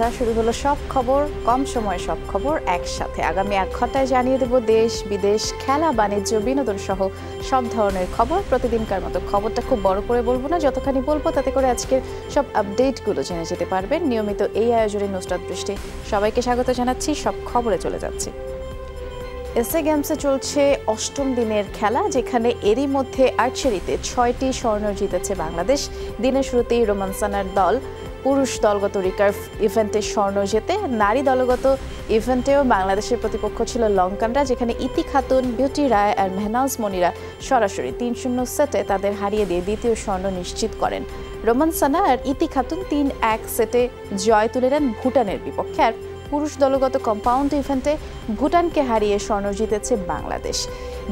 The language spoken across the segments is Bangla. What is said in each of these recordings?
শুভেচ্ছা শুরু হলো সব খবর, কম সময়ে সব খবর একসাথে। আগামী এক ঘন্টায় জানিয়ে দেব, দেশ, বিদেশ, খেলা, বাণিজ্য বিনোদন সহ সব ধরনের খবর। প্রতিদিনকার মতো খবরটা খুব বড় করে বলব না, যতখানি বলব তাতে করে আজকের সব আপডেটগুলো জেনে যেতে পারবেন। নিয়মিত এই আয়োজনে নুসরাত বৃষ্টি সবাইকে স্বাগত জানাচ্ছি, সব খবরে চলে যাচ্ছি। এসএ গেমসে চলছে অষ্টম দিনের খেলা, যেখানে এরই মধ্যে আর্চারিতে ছয়টি স্বর্ণ জিতেছে বাংলাদেশ। দিনের শুরুতেই রোমান সানার দল পুরুষ দলগত রিকার্ভ ইভেন্টে স্বর্ণ জেতে, নারী দলগত ইভেন্টেও বাংলাদেশের প্রতিপক্ষ ছিল লঙ্কানরা, যেখানে ইতি খাতুন, বিউটি রায় আর মেহনাজ মনিরা সরাসরি তিন শূন্য সেটে তাদের হারিয়ে দিয়ে দ্বিতীয় স্বর্ণ নিশ্চিত করেন। রোমান সানা আর ইতি খাতুন তিন এক সেটে জয় তুলে নেন ভুটানের বিপক্ষে। আর পুরুষ দলগত কম্পাউন্ড ইভেন্টে ভুটানকে হারিয়ে স্বর্ণ জিতেছে বাংলাদেশ।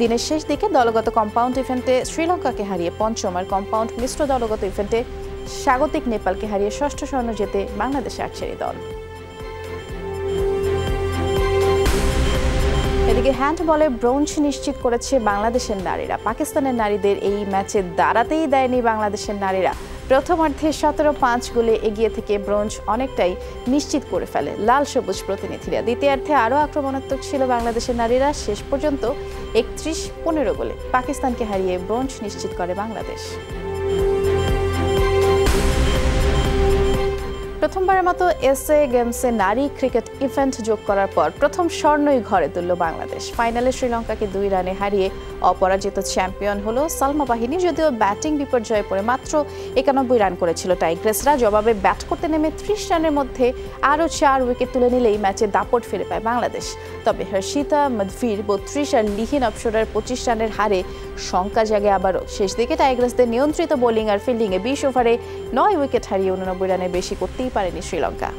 দিনের শেষ দিকে দলগত কম্পাউন্ড ইভেন্টে শ্রীলঙ্কাকে হারিয়ে পঞ্চম আর কম্পাউন্ড মিশ্র দলগত ইভেন্টে স্বাগতিক নেপালকে হারিয়ে ষষ্ঠ স্বর্ণ জেতে বাংলাদেশ আর্চারি দল। এদিকে হ্যান্ডবলে ব্রোঞ্জ নিশ্চিত করেছে বাংলাদেশের নারীরা। পাকিস্তানের নারীদের এই ম্যাচে দাঁড়াতেই দেয়নি বাংলাদেশের নারীরা। প্রথমার্ধে সতেরো পাঁচ গোলে এগিয়ে থেকে ব্রোঞ্জ অনেকটাই নিশ্চিত করে ফেলে লাল সবুজ প্রতিনিধিরা। দ্বিতীয়ার্ধে আরও আক্রমণাত্মক ছিল বাংলাদেশের নারীরা। শেষ পর্যন্ত একত্রিশ পনেরো গোলে পাকিস্তানকে হারিয়ে ব্রোঞ্জ নিশ্চিত করে বাংলাদেশ। প্রথমবারের মতো এসএ গেমসে নারী ক্রিকেট ইভেন্ট যোগ করার পর প্রথম স্বর্ণই ঘরে তুলল বাংলাদেশ। ফাইনালে শ্রীলঙ্কাকে দুই রানে হারিয়ে অপরাজিত চ্যাম্পিয়ন হলো সালমা বাহিনী, যদিও ব্যাটিং বিপর্যয়ে পড়ে মাত্র একানব্বই রান করেছিল টাইগ্রেসরা। জবাবে ব্যাট করতে নেমে ত্রিশ রানের মধ্যে আরও চার উইকেট তুলে নিলেই ম্যাচে দাপট ফিরে পায় বাংলাদেশ। তবে হর্ষিতা মদভির বত্রিশ আর লিহিন অপসরার পঁচিশ রানের হারে শঙ্কা জাগে আবারও। শেষ দিকে টাইগ্রেসদের নিয়ন্ত্রিত বোলিং আর ফিল্ডিংয়ে বিশ ওভারে নয় উইকেট হারিয়ে উননব্বই রানের বেশি করতেই পারেনি শ্রীলঙ্কা।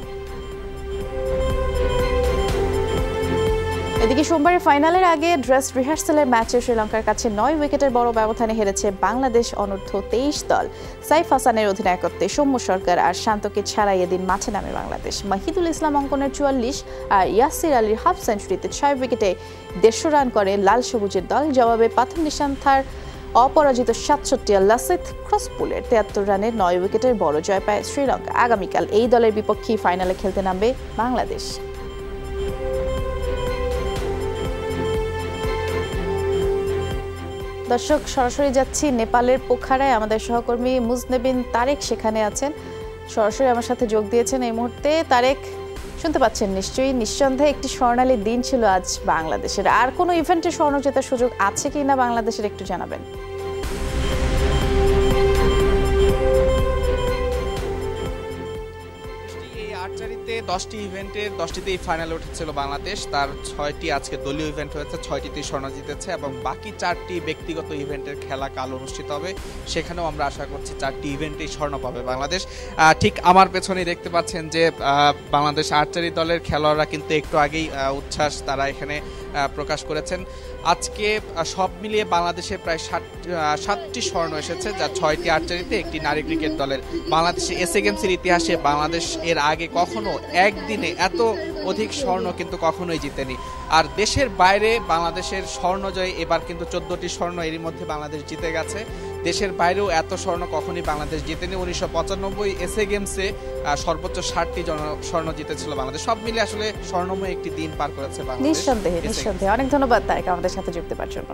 এদিকে সোমবারের ফাইনালের আগে ড্রেস রিহার্সালের ম্যাচে শ্রীলঙ্কার কাছে নয় উইকেটের বড় ব্যবধানে হেরেছে বাংলাদেশ অনূর্ধ্ব তেইশ দল। সাইফ হাসানের অধিনায়কত্বে সৌম্য সরকার আর শান্তকে ছাড়াই এদিন মাঠে নামে বাংলাদেশ। মাহিদুল ইসলাম অঙ্কনের চুয়াল্লিশ আর ইয়াসির আলীর হাফ সেঞ্চুরিতে ছয় উইকেটে দেড়শো রান করে লাল সবুজের দল। জবাবে পাথর নিশান্থার অপরাজিত সাতষট্টি লাসিথ ক্রসপুলের তিয়াত্তর রানের নয় উইকেটের বড় জয় পায় শ্রীলঙ্কা। আগামীকাল এই দলের বিপক্ষেই ফাইনালে খেলতে নামবে বাংলাদেশ। দর্শক, সরাসরি যাচ্ছি নেপালের পোখারায়। আমাদের সহকর্মী মুজনেবিন তারেক সেখানে আছেন। সরাসরি আমার সাথে যোগ দিয়েছেন এই মুহূর্তে। তারেক শুনতে পাচ্ছেন নিশ্চয়ই। নিঃসন্দেহে একটি স্বর্ণালী দিন ছিল আজ বাংলাদেশের। আর কোনো ইভেন্টে স্বর্ণ জেতার সুযোগ আছে কি না বাংলাদেশের একটু জানাবেন। আর্চারিতে দশটি ইভেন্টের দশটিতেই ফাইনালে উঠেছিল বাংলাদেশ। তার ছয়টি আজকে দলীয় ইভেন্ট হয়েছে, ছয়টিতেই স্বর্ণ জিতেছে এবং বাকি চারটি ব্যক্তিগত ইভেন্টের খেলা কাল অনুষ্ঠিত হবে। সেখানেও আমরা আশা করছি চারটি ইভেন্টেই স্বর্ণ পাবে বাংলাদেশ। ঠিক আমার পেছনেই দেখতে পাচ্ছেন যে বাংলাদেশ আর্চারি দলের খেলোয়াড়রা কিন্তু একটু আগেই উচ্ছ্বাস, তারা এখানে প্রকাশ করেছেন। আজকে সব মিলিয়ে বাংলাদেশে প্রায় সাতটি স্বর্ণ এসেছে, যা ছয়টি আর্চারিতে একটি নারী ক্রিকেট দলের। বাংলাদেশে এসএ গেমসের ইতিহাসে বাংলাদেশ এর আগে কখনো একদিনে এত অধিক স্বর্ণ কিন্তু কখনোই জিতেনি। আর দেশের বাইরে বাংলাদেশের স্বর্ণ জয় এবার কিন্তু চোদ্দটি স্বর্ণ এরই মধ্যে বাংলাদেশ জিতে গেছে। দেশের বাইরেও এত স্বর্ণ কখনই বাংলাদেশ জিতেনি। উনিশশো পঁচানব্বই এসএ গেমসে সর্বোচ্চ ষাটটি স্বর্ণ জিতেছিল বাংলাদেশ। সব মিলে আসলে স্বর্ণময় একটি দিন পার করেছে বাংলাদেশ। নিঃসন্দেহে নিঃসন্দেহে। অনেক ধন্যবাদ তারেক আমাদের সাথে যুক্ত পাওয়ার জন্য।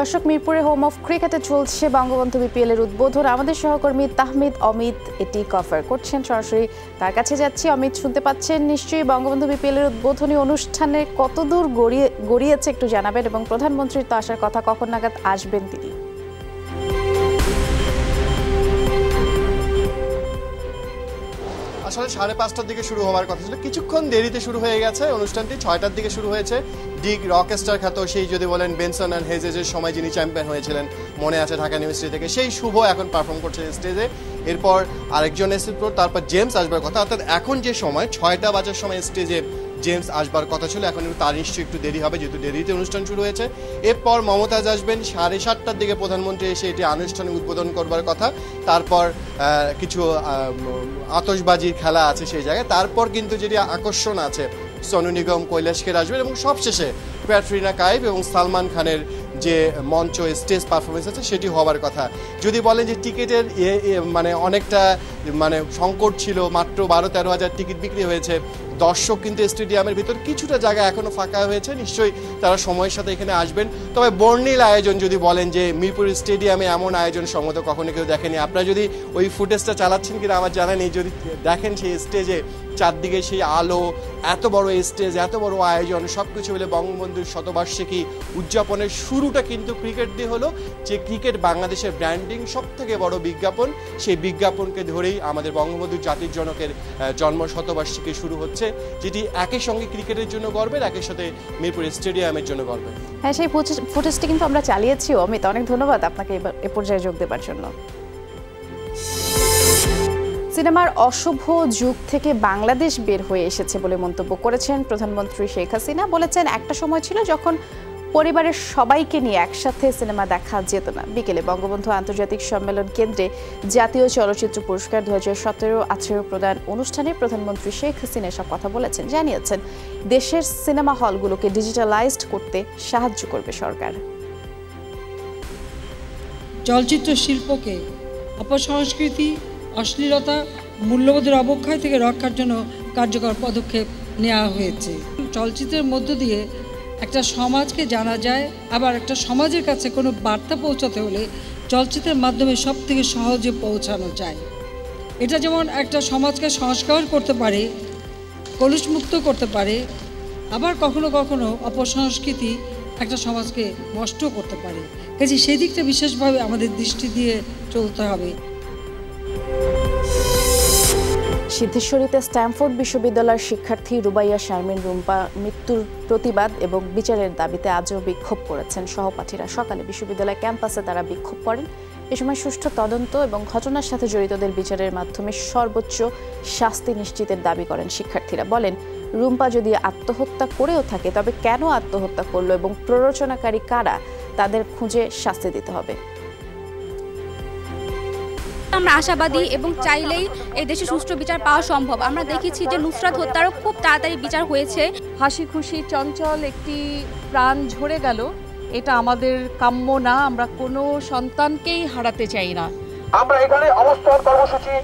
দর্শক মিরপুরে হোম অফ ক্রিকেটে চলছে বঙ্গবন্ধু বিপিএল এর উদ্বোধন। আমাদের সহকর্মী তাহমিদ অমিত এটি কভার করছেন সরাসরি। তার কাছে যাচ্ছি, অমিত শুনতে পাচ্ছেন নিশ্চয়ই বঙ্গবন্ধু বিপিএল এর উদ্বোধনী অনুষ্ঠানে কতদূর গড়িয়ে, গড়িয়েছে একটু জানাবেন এবং প্রধানমন্ত্রীর তো আসার কথা, কখন নাগাদ আসবেন তিনি? আসলে সাড়ে পাঁচটার দিকে শুরু হওয়ার কথা ছিল। কিছুক্ষণ দেরিতে শুরু হয়ে গেছে। অনুষ্ঠানটি ছয়টার দিকে শুরু হয়েছে। ডিগ রকেস্টার খ্যাত সেই যদি বলেন বেনসন অ্যান্ড হেজেজের সময় যিনি চ্যাম্পিয়ন হয়েছিলেন, মনে আছে ঢাকা ইউনিভার্সিটি থেকে, সেই শুভ এখন পারফর্ম করছে স্টেজে এরপর আরেকজন এসে তারপর জেমস আসবার কথা। অর্থাৎ এখন যে সময়, ছয়টা বাজার সময় স্টেজে জেমস আসবার কথা ছিল, এখন তার নিশ্চয়ই একটু দেরি হবে, যেহেতু দেরিতে অনুষ্ঠান শুরু হয়েছে। এরপর মমতাজ আসবেন, সাড়ে সাতটার দিকে প্রধানমন্ত্রী এসে এটি আনুষ্ঠানিক উদ্বোধন করবার কথা। তারপর কিছু আতসবাজির খেলা আছে সেই জায়গায়। তারপর কিন্তু যেটি আকর্ষণ আছে সোনু নিগম, কৈলাস খের আসবেন এবং সবশেষে ক্যাটরিনা কাইফ এবং সালমান খানের যে মঞ্চ, স্টেজ পারফরমেন্স আছে, সেটি হওয়ার কথা। যদি বলেন যে টিকিটের মানে অনেকটা মানে সংকট ছিল, মাত্র বারো তেরো হাজার টিকিট বিক্রি হয়েছে দর্শক কিন্তু স্টেডিয়ামের ভিতর কিছুটা জায়গা এখনও ফাঁকা হয়েছে, নিশ্চয়ই তারা সময়ের সাথে এখানে আসবেন। তবে বর্ণিল আয়োজন যদি বলেন যে মিরপুর স্টেডিয়ামে এমন আয়োজন সম্মত কখনো কেউ দেখেনি। আপনারা যদি ওই ফুটেজটা চালাচ্ছেন কিনা আমার জানা নেই, যদি দেখেন সেই স্টেজে চারদিকে সেই আলো, এত বড় স্টেজ, এত বড় আয়োজন সব কিছু মিলে বঙ্গবন্ধুর শতবার্ষিকী উদযাপনের শুরুটা কিন্তু ক্রিকেট দিয়ে হলো। যে ক্রিকেট বাংলাদেশের ব্র্যান্ডিং সব থেকে বড় বিজ্ঞাপন, সেই বিজ্ঞাপনকে ধরেই আমাদের বঙ্গবন্ধু জাতির জনকের জন্ম শতবার্ষিকী শুরু হচ্ছে। যেটি একই সঙ্গে ক্রিকেটের জন্য গর্বের, একই সাথে মিরপুর স্টেডিয়ামের জন্য গর্বের। হ্যাঁ সেই ফুটেজটি কিন্তু আমরা চালিয়েছি, অমিত। অনেক ধন্যবাদ আপনাকে এ পর্যায়ে যোগ দেবার জন্য। সিনেমার অশুভ যুগ থেকে বাংলাদেশ বের হয়ে এসেছে বলে মন্তব্য করেছেন প্রধানমন্ত্রী শেখ হাসিনা। বলেছেন, একটা সময় ছিল যখন পরিবারের সবাইকে নিয়ে একসাথে সিনেমা দেখা যেত না। বিকেলে বঙ্গবন্ধু আন্তর্জাতিক সম্মেলন কেন্দ্রে জাতীয় চলচ্চিত্র পুরস্কার দু হাজার সতেরো আঠেরো প্রদান অনুষ্ঠানে প্রধানমন্ত্রী শেখ হাসিনা এসব কথা বলেছেন। জানিয়েছেন, দেশের সিনেমা হলগুলোকে ডিজিটালাইজড করতে সাহায্য করবে সরকার। চলচ্চিত্র শিল্পকে অপসংস্কৃতি, অশ্লীলতা, মূল্যবোধের অবক্ষয় থেকে রক্ষার জন্য কার্যকর পদক্ষেপ নেওয়া হয়েছে। চলচ্চিত্রের মধ্য দিয়ে একটা সমাজকে জানা যায়, আবার একটা সমাজের কাছে কোনো বার্তা পৌঁছাতে হলে চলচ্চিত্রের মাধ্যমে সব থেকে সহজে পৌঁছানো যায়। এটা যেমন একটা সমাজকে সংস্কার করতে পারে, কলুষমুক্ত করতে পারে, আবার কখনো কখনো অপসংস্কৃতি একটা সমাজকে নষ্ট করতে পারে। কাজে সেই দিকটা বিশেষভাবে আমাদের দৃষ্টি দিয়ে চলতে হবে। সিদ্ধেশ্বরীতে স্ট্যামফোর্ড বিশ্ববিদ্যালয়ের শিক্ষার্থী রুবাইয়া শারমিন রুম্পা মৃত্যুর প্রতিবাদ এবং বিচারের দাবিতে আজও বিক্ষোভ করেছেন সহপাঠীরা। সকালে বিশ্ববিদ্যালয় ক্যাম্পাসে তারা বিক্ষোভ করেন। এ সময় সুষ্ঠু তদন্ত এবং ঘটনার সাথে জড়িতদের বিচারের মাধ্যমে সর্বোচ্চ শাস্তি নিশ্চিতের দাবি করেন শিক্ষার্থীরা। বলেন, রুম্পা যদি আত্মহত্যা করেও থাকে, তবে কেন আত্মহত্যা করল এবং প্ররোচনাকারী কারা, তাদের খুঁজে শাস্তি দিতে হবে। আমরা আশাবাদী এবং চাইলেই এই দেশে সুষ্ঠু বিচার পাওয়া সম্ভব। আমরা দেখেছি যে নুসরাত হত্যারও খুব তাড়াতাড়ি বিচার হয়েছে। হাসি খুশি চঞ্চল একটি প্রাণ ঝরে গেল। এটা আমাদের কাম্য না আমরা কোনো সন্তানকেই হারাতে চাই না। আমরা এখানে অবস্থান কর্মসূচি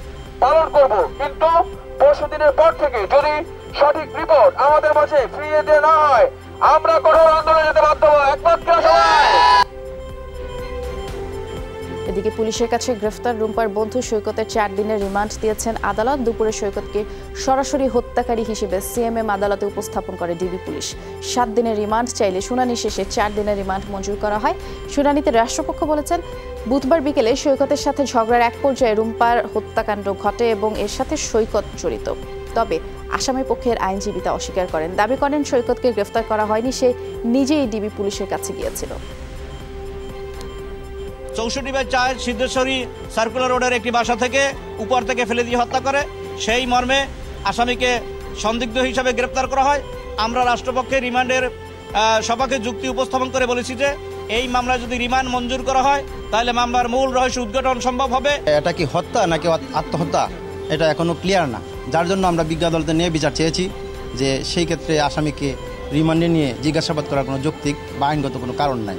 পালন করব কিন্তু পরশু দিনের পর থেকে যদি সঠিক রিপোর্ট আমাদের মাঝে ফিরিয়ে দেওয়া না হয় আমরা কঠোর আন্দোলনে যেতে বাধ্য হব। একমাত্র সময় এদিকে পুলিশের কাছে গ্রেফতার রুম্পার বন্ধু সৈকতের চার দিনের রিমান্ড দিয়েছেন আদালত। দুপুরে সৈকতকে সরাসরি হত্যাকারী হিসেবে সিএমএম আদালতে উপস্থাপন করে ডিবি পুলিশ। সাত দিনের রিমান্ড চাইলে শুনানি শেষে চার দিনের রিমান্ড মঞ্জুর করা হয়। শুনানিতে রাষ্ট্রপক্ষ বলেছেন, বুধবার বিকেলে সৈকতের সাথে ঝগড়ার এক পর্যায়ে রুম্পার হত্যাকাণ্ড ঘটে এবং এর সাথে সৈকত জড়িত। তবে আসামি পক্ষের আইনজীবী তা অস্বীকার করেন। দাবি করেন, সৈকতকে গ্রেফতার করা হয়নি, সে নিজেই ডিবি পুলিশের কাছে গিয়েছিল। চৌষট্টি বাই চার সিদ্ধেশ্বরী সার্কুলার রোডের একটি বাসা থেকে উপর থেকে ফেলে দিয়ে হত্যা করে। সেই মর্মে আসামিকে সন্দিগ্ধ হিসাবে গ্রেপ্তার করা হয়। আমরা রাষ্ট্রপক্ষে রিমান্ডের সভাকে যুক্তি উপস্থাপন করে বলেছি যে, এই মামলা যদি রিমান্ড মঞ্জুর করা হয়, তাহলে মামলার মূল রহস্য উদ্ঘাটন সম্ভব হবে। এটা কি হত্যা নাকি আত্মহত্যা? এটা এখনও ক্লিয়ার না। যার জন্য আমরা বিজ্ঞ আদালতে নিয়ে বিচার চেয়েছি যে সেই ক্ষেত্রে আসামিকে রিমান্ডে নিয়ে জিজ্ঞাসাবাদ করার কোনো যৌক্তিক বা আইনগত কোনো কারণ নাই।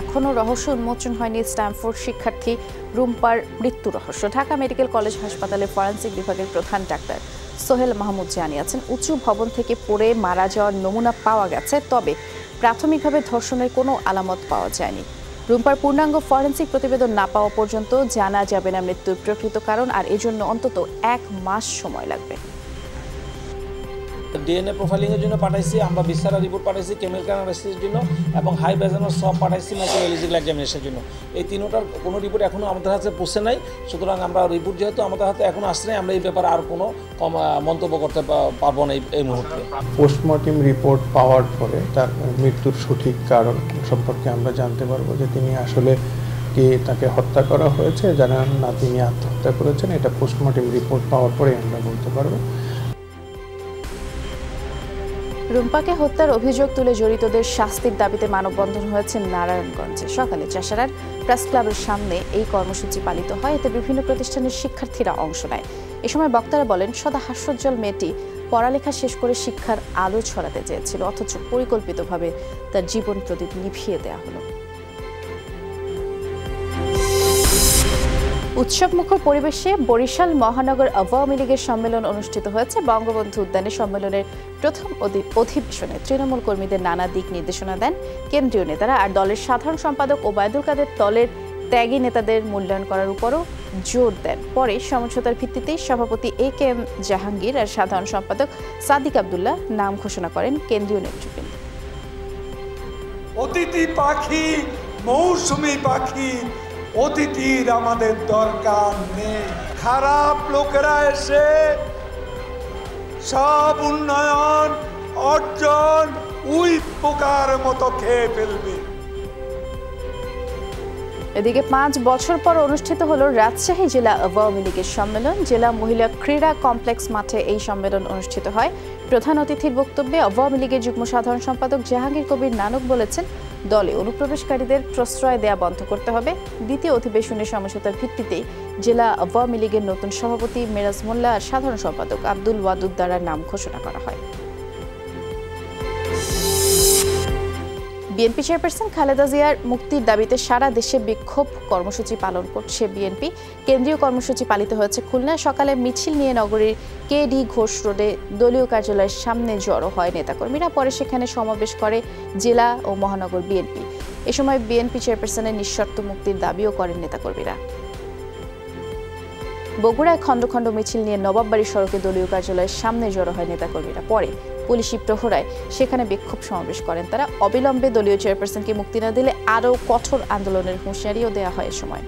এখনও রহস্য উন্মোচন হয়নি স্ট্যামফোর্ড শিক্ষার্থী রুম্পার মৃত্যু রহস্য। ঢাকা মেডিকেল কলেজ হাসপাতালে ফরেন্সিক বিভাগের প্রধান ডাক্তার সোহেল মাহমুদ জানিয়েছেন, উঁচু ভবন থেকে পড়ে মারা যাওয়ার নমুনা পাওয়া গেছে, তবে প্রাথমিকভাবে ধর্ষণের কোনো আলামত পাওয়া যায়নি। রুম্পার পূর্ণাঙ্গ ফরেন্সিক প্রতিবেদন না পাওয়া পর্যন্ত জানা যাবে না মৃত্যুর প্রকৃত কারণ, আর এজন্য অন্তত এক মাস সময় লাগবে। ডিএনএ প্রোফাইলিংয়ের জন্য পাঠাইছি, আমরা বিস্তারা রিপোর্ট পাঠাইছি কেমিক্যাল অ্যানালাইসিসের জন্য এবং হাই বেজানোর সব পাঠাইছি মাইক্রোলজিক্যাল এক্সামিনেশনের জন্য। এই তিনোটার কোনো রিপোর্ট এখনও আমাদের হাতে পৌঁছে নাই, সুতরাং আমরা রিপোর্ট যেহেতু আমাদের হাতে এখনও আসছে আমরা এই ব্যাপারে আর কোনো মন্তব্য করতে পারব না এই মুহূর্তে। পোস্টমর্টেম রিপোর্ট পাওয়ার পরে তার মৃত্যুর সঠিক কারণ সম্পর্কে আমরা জানতে পারব যে তিনি আসলে কি তাকে হত্যা করা হয়েছে, জানান না তিনি আত্মহত্যা করেছেন, এটা পোস্টমর্টেম রিপোর্ট পাওয়ার পরে আমরা বলতে পারব। রুম্পাকে হত্যার অভিযোগ তুলে জড়িতদের শাস্তির দাবিতে মানববন্ধন হয়েছে নারায়ণগঞ্জে। সকালে চাষারার প্রেস ক্লাবের সামনে এই কর্মসূচি পালিত হয়। এতে বিভিন্ন প্রতিষ্ঠানের শিক্ষার্থীরা অংশ নেয়। এ সময় বক্তারা বলেন, সদা হাস্যোজ্জ্বল মেয়েটি পড়ালেখা শেষ করে শিক্ষার আলো ছড়াতে চেয়েছিল, অথচ পরিকল্পিতভাবে তার জীবন প্রদীপ নিভিয়ে দেওয়া হলো। উৎসবমুখর পরিবেশে বরিশাল মহানগর আওয়ামী লীগের সম্মেলন অনুষ্ঠিত হয়েছে। বঙ্গবন্ধু উদ্যানে সম্মেলনের প্রথম অধি- অধিবেশনে তৃণমূল কর্মীদের নানা দিক নির্দেশনা দেন কেন্দ্রীয় নেতারা। আর দলের সাধারণ সম্পাদক ওবায়দুল কাদের দলের ত্যাগী নেতাদের মূল্যায়ন করার উপরও জোর দেন। পরে সমঝোতার ভিত্তিতে সভাপতি এ কে এম জাহাঙ্গীর আর সাধারণ সম্পাদক সাদিক আবদুল্লাহ নাম ঘোষণা করেন কেন্দ্রীয় নেতৃবৃন্দ। অতিথি পাখি, মৌসুমি পাখি অতিথির আমাদের দরকার নেই। খারাপ লোকেরা এসে সব উন্নয়ন, অর্জন, উই পোকার মতো খেয়ে ফেলবে। এদিকে পাঁচ বছর পর অনুষ্ঠিত হলো রাজশাহী জেলা আওয়ামী লীগের সম্মেলন। জেলা মহিলা ক্রীড়া কমপ্লেক্স মাঠে এই সম্মেলন অনুষ্ঠিত হয়। প্রধান অতিথির বক্তব্যে আওয়ামী লীগের যুগ্ম সাধারণ সম্পাদক জাহাঙ্গীর কবির নানক বলেছেন, দলে অনুপ্রবেশকারীদের প্রশ্রয় দেয়া বন্ধ করতে হবে। দ্বিতীয় অধিবেশনের সমঝোতার ভিত্তিতে জেলা আওয়ামী লীগের নতুন সভাপতি মেরাজ মোল্লা আর সাধারণ সম্পাদক আব্দুল ওয়াদুদ্দারার নাম ঘোষণা করা হয়। বিএনপি চেয়ারপারসন খালেদা জিয়ার মুক্তির দাবিতে সারা দেশে বিক্ষোভ কর্মসূচি পালন করছে বিএনপি। কেন্দ্রীয় কর্মসূচি পালিত হয়েছে খুলনায় সকালে মিছিল নিয়ে নগরীর কে ডি ঘোষ রোডে দলীয় কার্যালয়ের সামনে জড়ো হয় নেতাকর্মীরা। পরে সেখানে সমাবেশ করে জেলা ও মহানগর বিএনপি। এ সময় বিএনপি চেয়ারপারসনের নিঃশর্ত মুক্তির দাবিও করেন নেতাকর্মীরা। বগুড়ায় খণ্ড খণ্ড মিছিল নিয়ে নবাববাড়ি সড়কে দলীয় কার্যালয়ের সামনে জড়ো হয় নেতাকর্মীরা। পরে পুলিশি প্রহরায় সেখানে বিক্ষোভ সমাবেশ করেন। তারা অবিলম্বে দলীয় চেয়ারপারসনকে মুক্তি না দিলে আরও কঠোর আন্দোলনের হুঁশিয়ারিও দেওয়া হয় সময়।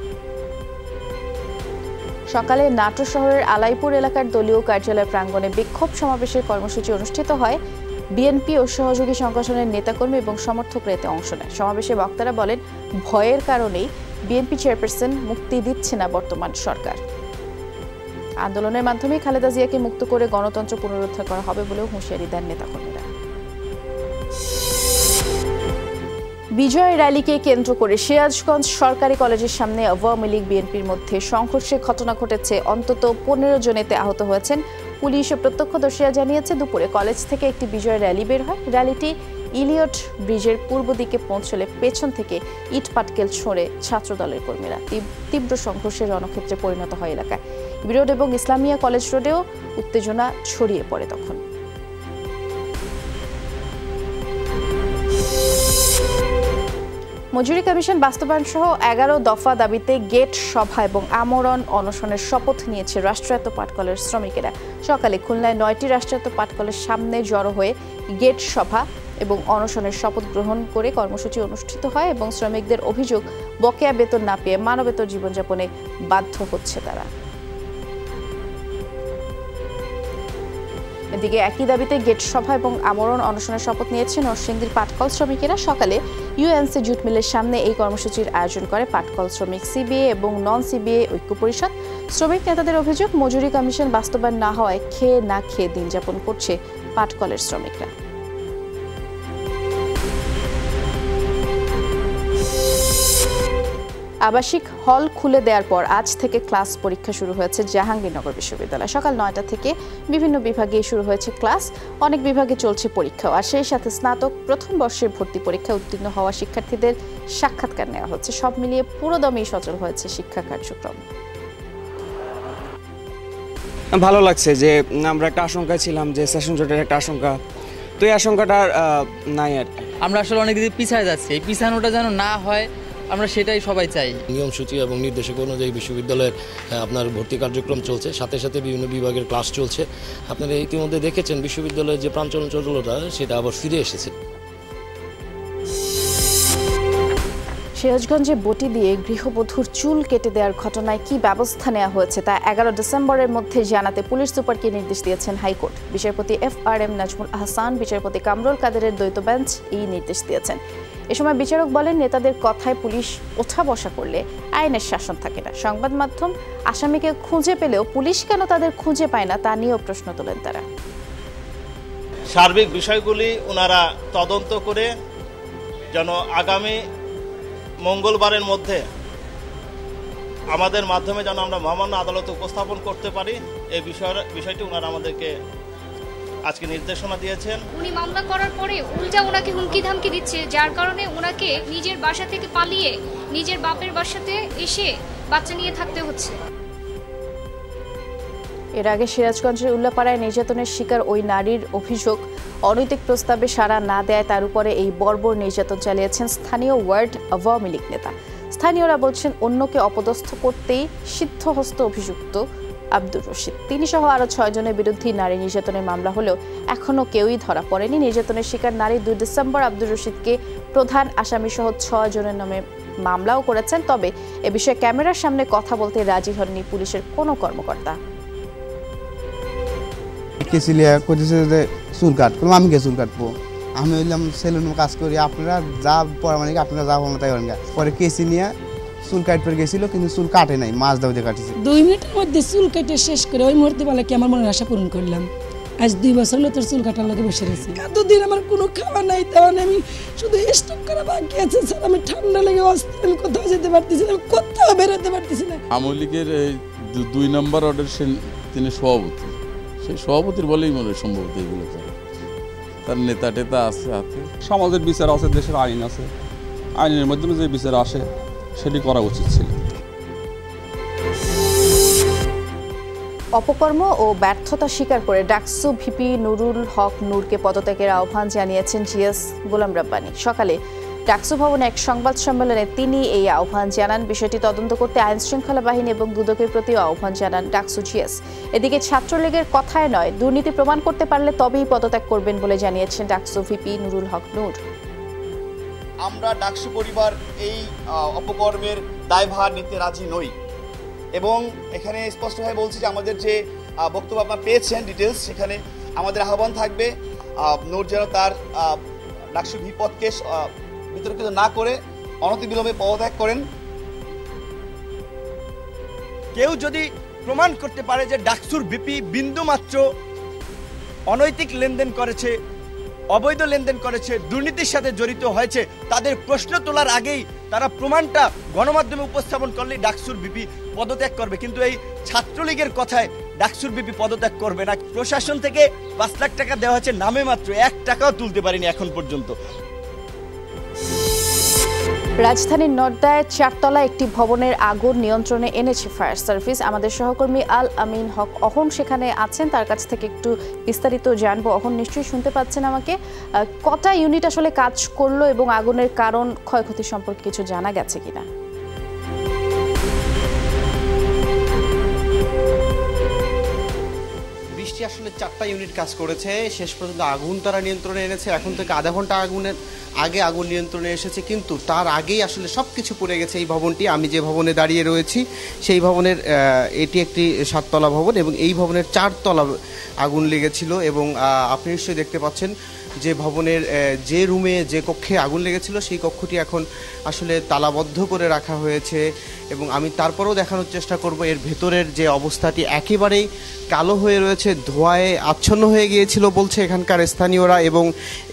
সকালে নাটোর শহরের আলাইপুর এলাকার দলীয় কার্যালয় প্রাঙ্গণে বিক্ষোভ সমাবেশের কর্মসূচি অনুষ্ঠিত হয়। বিএনপি ও সহযোগী সংগঠনের নেতাকর্মী এবং সমর্থকরা এতে অংশ নেয়। সমাবেশে বক্তারা বলেন, ভয়ের কারণেই বিএনপি চেয়ারপারসন মুক্তি দিচ্ছে না বর্তমান সরকার। আন্দোলনের মাধ্যমে খালেদা জিয়াকে মুক্ত করে গণতন্ত্র পুনরুদ্ধার করা হবে বলেও হুঁশিয়ারি দেন নেতাকর্মীরা। বিজয় র্যালিকে কেন্দ্র করে সিরাজগঞ্জ সরকারি কলেজের সামনে আওয়ামী লীগ, বিএনপির মধ্যে সংঘর্ষের ঘটনা ঘটেছে। অন্তত পনেরো জনেতে আহত হয়েছেন। পুলিশ প্রত্যক্ষদর্শীরা জানিয়েছে, দুপুরে কলেজ থেকে একটি বিজয় র্যালি বের হয়। র্যালিটি ইলিয়ট ব্রিজের পূর্ব দিকে পৌঁছলে পেছন থেকে ইট পাটকেল ছোড়ে ছাত্রদলের কর্মীরা। তীব্র সংঘর্ষের রণক্ষেত্রে পরিণত হয় এলাকায়। বিরোধ এবং ইসলামিয়া কলেজ রোডেও উত্তেজনা ছড়িয়ে পড়ে তখন। মজুরি কমিশন বাস্তবায়ন সহ এগারো দফা দাবিতে গেট সভা এবং আমরণ অনশনের শপথ নিয়েছে রাষ্ট্রায়ত্ত পাটকলের শ্রমিকেরা। সকালে খুলনায় নয়টি রাষ্ট্রায়ত্ত পাটকলের সামনে জড়ো হয়ে গেট সভা এবং অনশনের শপথ গ্রহণ করে কর্মসূচি অনুষ্ঠিত হয় এবং শ্রমিকদের অভিযোগ, বকেয়া বেতন না পেয়ে মানবেতর জীবনযাপনে বাধ্য হচ্ছে তারা। এদিকে একই দাবিতে গেট সভা এবং আমরণ অনশনের শপথ নিয়েছে নরসিংদীর পাটকল শ্রমিকেরা। সকালে ইউএনসি জুট মিলের সামনে এই কর্মসূচির আয়োজন করে পাটকল শ্রমিক সিবিএ এবং নন সিবিএ ঐক্য পরিষদ। শ্রমিক নেতাদের অভিযোগ, মজুরি কমিশন বাস্তবায়ন না হওয়ায় খেয়ে না খেয়ে দিন যাপন করছে পাটকলের শ্রমিকরা। আবাসিক হল খুলে দেওয়ার পর আজ থেকে ক্লাস পরীক্ষা শুরু হয়েছে জাহাঙ্গীরনগর বিশ্ববিদ্যালয়। সকাল নয়টা থেকে বিভিন্ন বিভাগে শুরু হয়েছে ক্লাস অনেক বিভাগে চলছে পরীক্ষাও। আর সেই সাথে স্নাতক প্রথম বর্ষের ভর্তি পরীক্ষা উত্তীর্ণ হওয়া শিক্ষার্থীদের সাক্ষাৎকার নেওয়া হচ্ছে। সব মিলিয়ে পুরোদমেই সচল হয়েছে শিক্ষা কার্যক্রম। ভালো লাগছে যে আমরা একটা আশঙ্কায় ছিলাম যে সেশন জটের একটা আশঙ্কা। তো এই আশঙ্কাটা নাই আর কি। আমরা আসলে অনেক পিছায় যাচ্ছি। এই পিছানোটা যেন না হয় আমরা সেটাই সবাই চাই। নিয়মসূচি এবং নির্দেশক অনুযায়ী বিশ্ববিদ্যালয়ের আপনার ভর্তি কার্যক্রম চলছে সাথে সাথে বিভিন্ন বিভাগের ক্লাস চলছে। আপনারা ইতিমধ্যে দেখেছেন বিশ্ববিদ্যালয়ের যে প্রাঞ্চলচলতা সেটা আবার ফিরে এসেছে। সিরাজগঞ্জে বটি দিয়ে গৃহবধূর চুল কেটে দেওয়ার ঘটনায় কি ব্যবস্থা নেওয়া হয়েছে তা এগারো ডিসেম্বরের মধ্যে জানাতে পুলিশ সুপারকে নির্দেশ দিয়েছেন হাইকোর্ট। বিচারপতি F R M Nazmul Ahsan বিচারপতি কামরুল কাদেরের দ্বৈত বেঞ্চ এই নির্দেশ দিয়েছেন। এ সময় বিচারক বলেন, নেতাদের কথায় পুলিশ ওঠা বসা করলে আইনের শাসন থাকে না। সংবাদ মাধ্যম আসামিকে খুঁজে পেলেও পুলিশ কেন তাদের খুঁজে পায় না, তা নিয়েও প্রশ্ন তোলেন তারা। সার্বিক বিষয়গুলি ওনারা তদন্ত করে যেন আগামী মঙ্গলবারের মধ্যে আমাদের মাধ্যমে যেন আমরা মহামান্য আদালতে উপস্থাপন করতে পারি এই বিষয় বিষয়টি ওনারা আমাদেরকে আজকে নির্দেশনা দিয়েছেন। উনি মামলা করার পরে উল্টা ওনাকে হুমকি ধামকি দিচ্ছে যার কারণে ওনাকে নিজের বাসা থেকে পালিয়ে নিজের বাপের বাসাতে এসে বাচ্চা নিয়ে থাকতে হচ্ছে। এর আগে সিরাজগঞ্জের উল্লাপাড়ায় নির্যাতনের শিকার ওই নারীর অভিযোগ। অনৈতিক প্রস্তাবে সাড়া না দেয় তার উপরে এই বর্বর নির্যাতন চালিয়েছেন স্থানীয় ওয়ার্ড আওয়ামী লীগ নেতা। স্থানীয়রা বলছেন অন্যকে অপদস্থ করতেই সিদ্ধহস্ত অভিযুক্ত আব্দুর রশিদ। তিনি সহ আরও ছয় জনের বিরুদ্ধে নারী নির্যাতনের মামলা হলেও এখনও কেউই ধরা পড়েনি। নির্যাতনের শিকার নারী দুই ডিসেম্বর আব্দুর রশিদকে প্রধান আসামি সহ ছয় জনের নামে মামলাও করেছেন। তবে এ বিষয়ে ক্যামেরার সামনে কথা বলতে রাজি হননি পুলিশের কোনো কর্মকর্তা। কেসিলিয়া চুল আমি কে চুল কাটবো? আমি বললাম সেলুনে কাজ করি। আপনারা যা পড়া মানে আপনারা যা ভালো তাই পরে কেসি নিয়ে চুল কাটতে গেছিল কিন্তু চুল কাটে নাই মাছ দাও দিয়ে কাটিছে। দুই মিনিটের মধ্যে চুল কেটে শেষ করে ওই মুহূর্তে বলে কি আমার মনের আশা পূরণ করলাম। আজ দুই বছর হলো তোর চুল কাটার লোকে বসে রয়েছি। এতদিন আমার কোনো খাওয়া নাই তেমন আমি শুধু স্টক করা বাকি আছে স্যার আমি ঠান্ডা লেগে অস্থির আমি কোথাও যেতে পারতেছি না আমি কোথাও বেরোতে পারতেছি না। আওয়ামী লীগের এই দুই নম্বর অর্ডার তিনি সভাপতি। সেই সভাপতির বলেই মনে হয় সম্ভবত এগুলো করে তার নেতা টেতা আছে হাতে। সমাজের বিচার আছে দেশের আইন আছে। আইনের মাধ্যমে যে বিচার আসে সেটি করা উচিত ছিল। অপকর্ম ও ব্যর্থতা স্বীকার করে ডাকসু ভিপি নুরুল হক নূরকে পদত্যাগের আহ্বান জানিয়েছেন জিএস গোলাম রাব্বানি। সকালে ডাকসু ভবনে এক সংবাদ সম্মেলনে তিনি এই আহ্বান জানান। বিষয়টি তদন্ত করতে আইন শৃঙ্খলা বাহিনী এবং দুদকের প্রতিও আহ্বান জানান ডাকসু জিএস। এদিকে ছাত্রলীগের কথায় নয়, দুর্নীতি প্রমাণ করতে পারলে তবেই পদত্যাগ করবেন বলে জানিয়েছেন ডাকসু ভিপি নুরুল হক নূর। আমরা ডাকসু পরিবার এই অপকর্মের দায়ভার নিতে রাজি নই। এবং এখানে স্পষ্টভাবে বলছি যে আমাদের যে বক্তব্য আপনারা পেয়েছেন ডিটেলস সেখানে আমাদের আহ্বান থাকবে নূর যেন তার ডাকসু বিপদকে বিতর্কিত না করে অনতিবিলম্বে পদত্যাগ করেন। কেউ যদি প্রমাণ করতে পারে যে ডাকসুর বিপি বিন্দু মাত্র অনৈতিক লেনদেন করেছে অবৈধ লেনদেন করেছে, দুর্নীতির সাথে জড়িত হয়েছে। তাদের প্রশ্ন তোলার আগেই তারা প্রমাণটা গণমাধ্যমে উপস্থাপন করলে ডাকসুর বিপি পদত্যাগ করবে। কিন্তু এই ছাত্রলীগের কথায় ডাকসুর বিপি পদত্যাগ করবে না। প্রশাসন থেকে পাঁচ লাখ টাকা দেওয়া হয়েছে, নামে মাত্র এক টাকাও তুলতে পারিনি এখন পর্যন্ত। রাজধানীর নর্দায় চারতলা একটি ভবনের আগুন নিয়ন্ত্রণে এনেছে ফায়ার সার্ভিস। আমাদের সহকর্মী আল আমিন হক অহন সেখানে আছেন, তার কাছ থেকে একটু বিস্তারিত জানব। অহন, নিশ্চয়ই শুনতে পাচ্ছেন আমাকে? কটা ইউনিট আসলে কাজ করল এবং আগুনের কারণ, ক্ষয়ক্ষতি সম্পর্কে কিছু জানা গেছে কিনা? বৃষ্টি আসলে চারটা ইউনিট কাজ করেছে। শেষ পর্যন্ত আগুন তারা নিয়ন্ত্রণে এনেছে। এখন থেকে আধা ঘণ্টা আগুনের আগে আগুন নিয়ন্ত্রণে এসেছে। কিন্তু তার আগেই আসলে সব কিছু পড়ে গেছে এই ভবনটি। আমি যে ভবনে দাঁড়িয়ে রয়েছি, সেই ভবনের এটি একটি সাততলা ভবন এবং এই ভবনের চারতলা আগুন লেগেছিল এবং আপনি নিশ্চয়ই দেখতে পাচ্ছেন যে ভবনের যে রুমে যে কক্ষে আগুন লেগেছিল, সেই কক্ষটি এখন আসলে তালাবদ্ধ করে রাখা হয়েছে এবং আমি তারপরেও দেখানোর চেষ্টা করব। এর ভেতরের যে অবস্থাটি একেবারেই কালো হয়ে রয়েছে, ধোঁয়ায় আচ্ছন্ন হয়ে গিয়েছিল বলছে এখানকার স্থানীয়রা এবং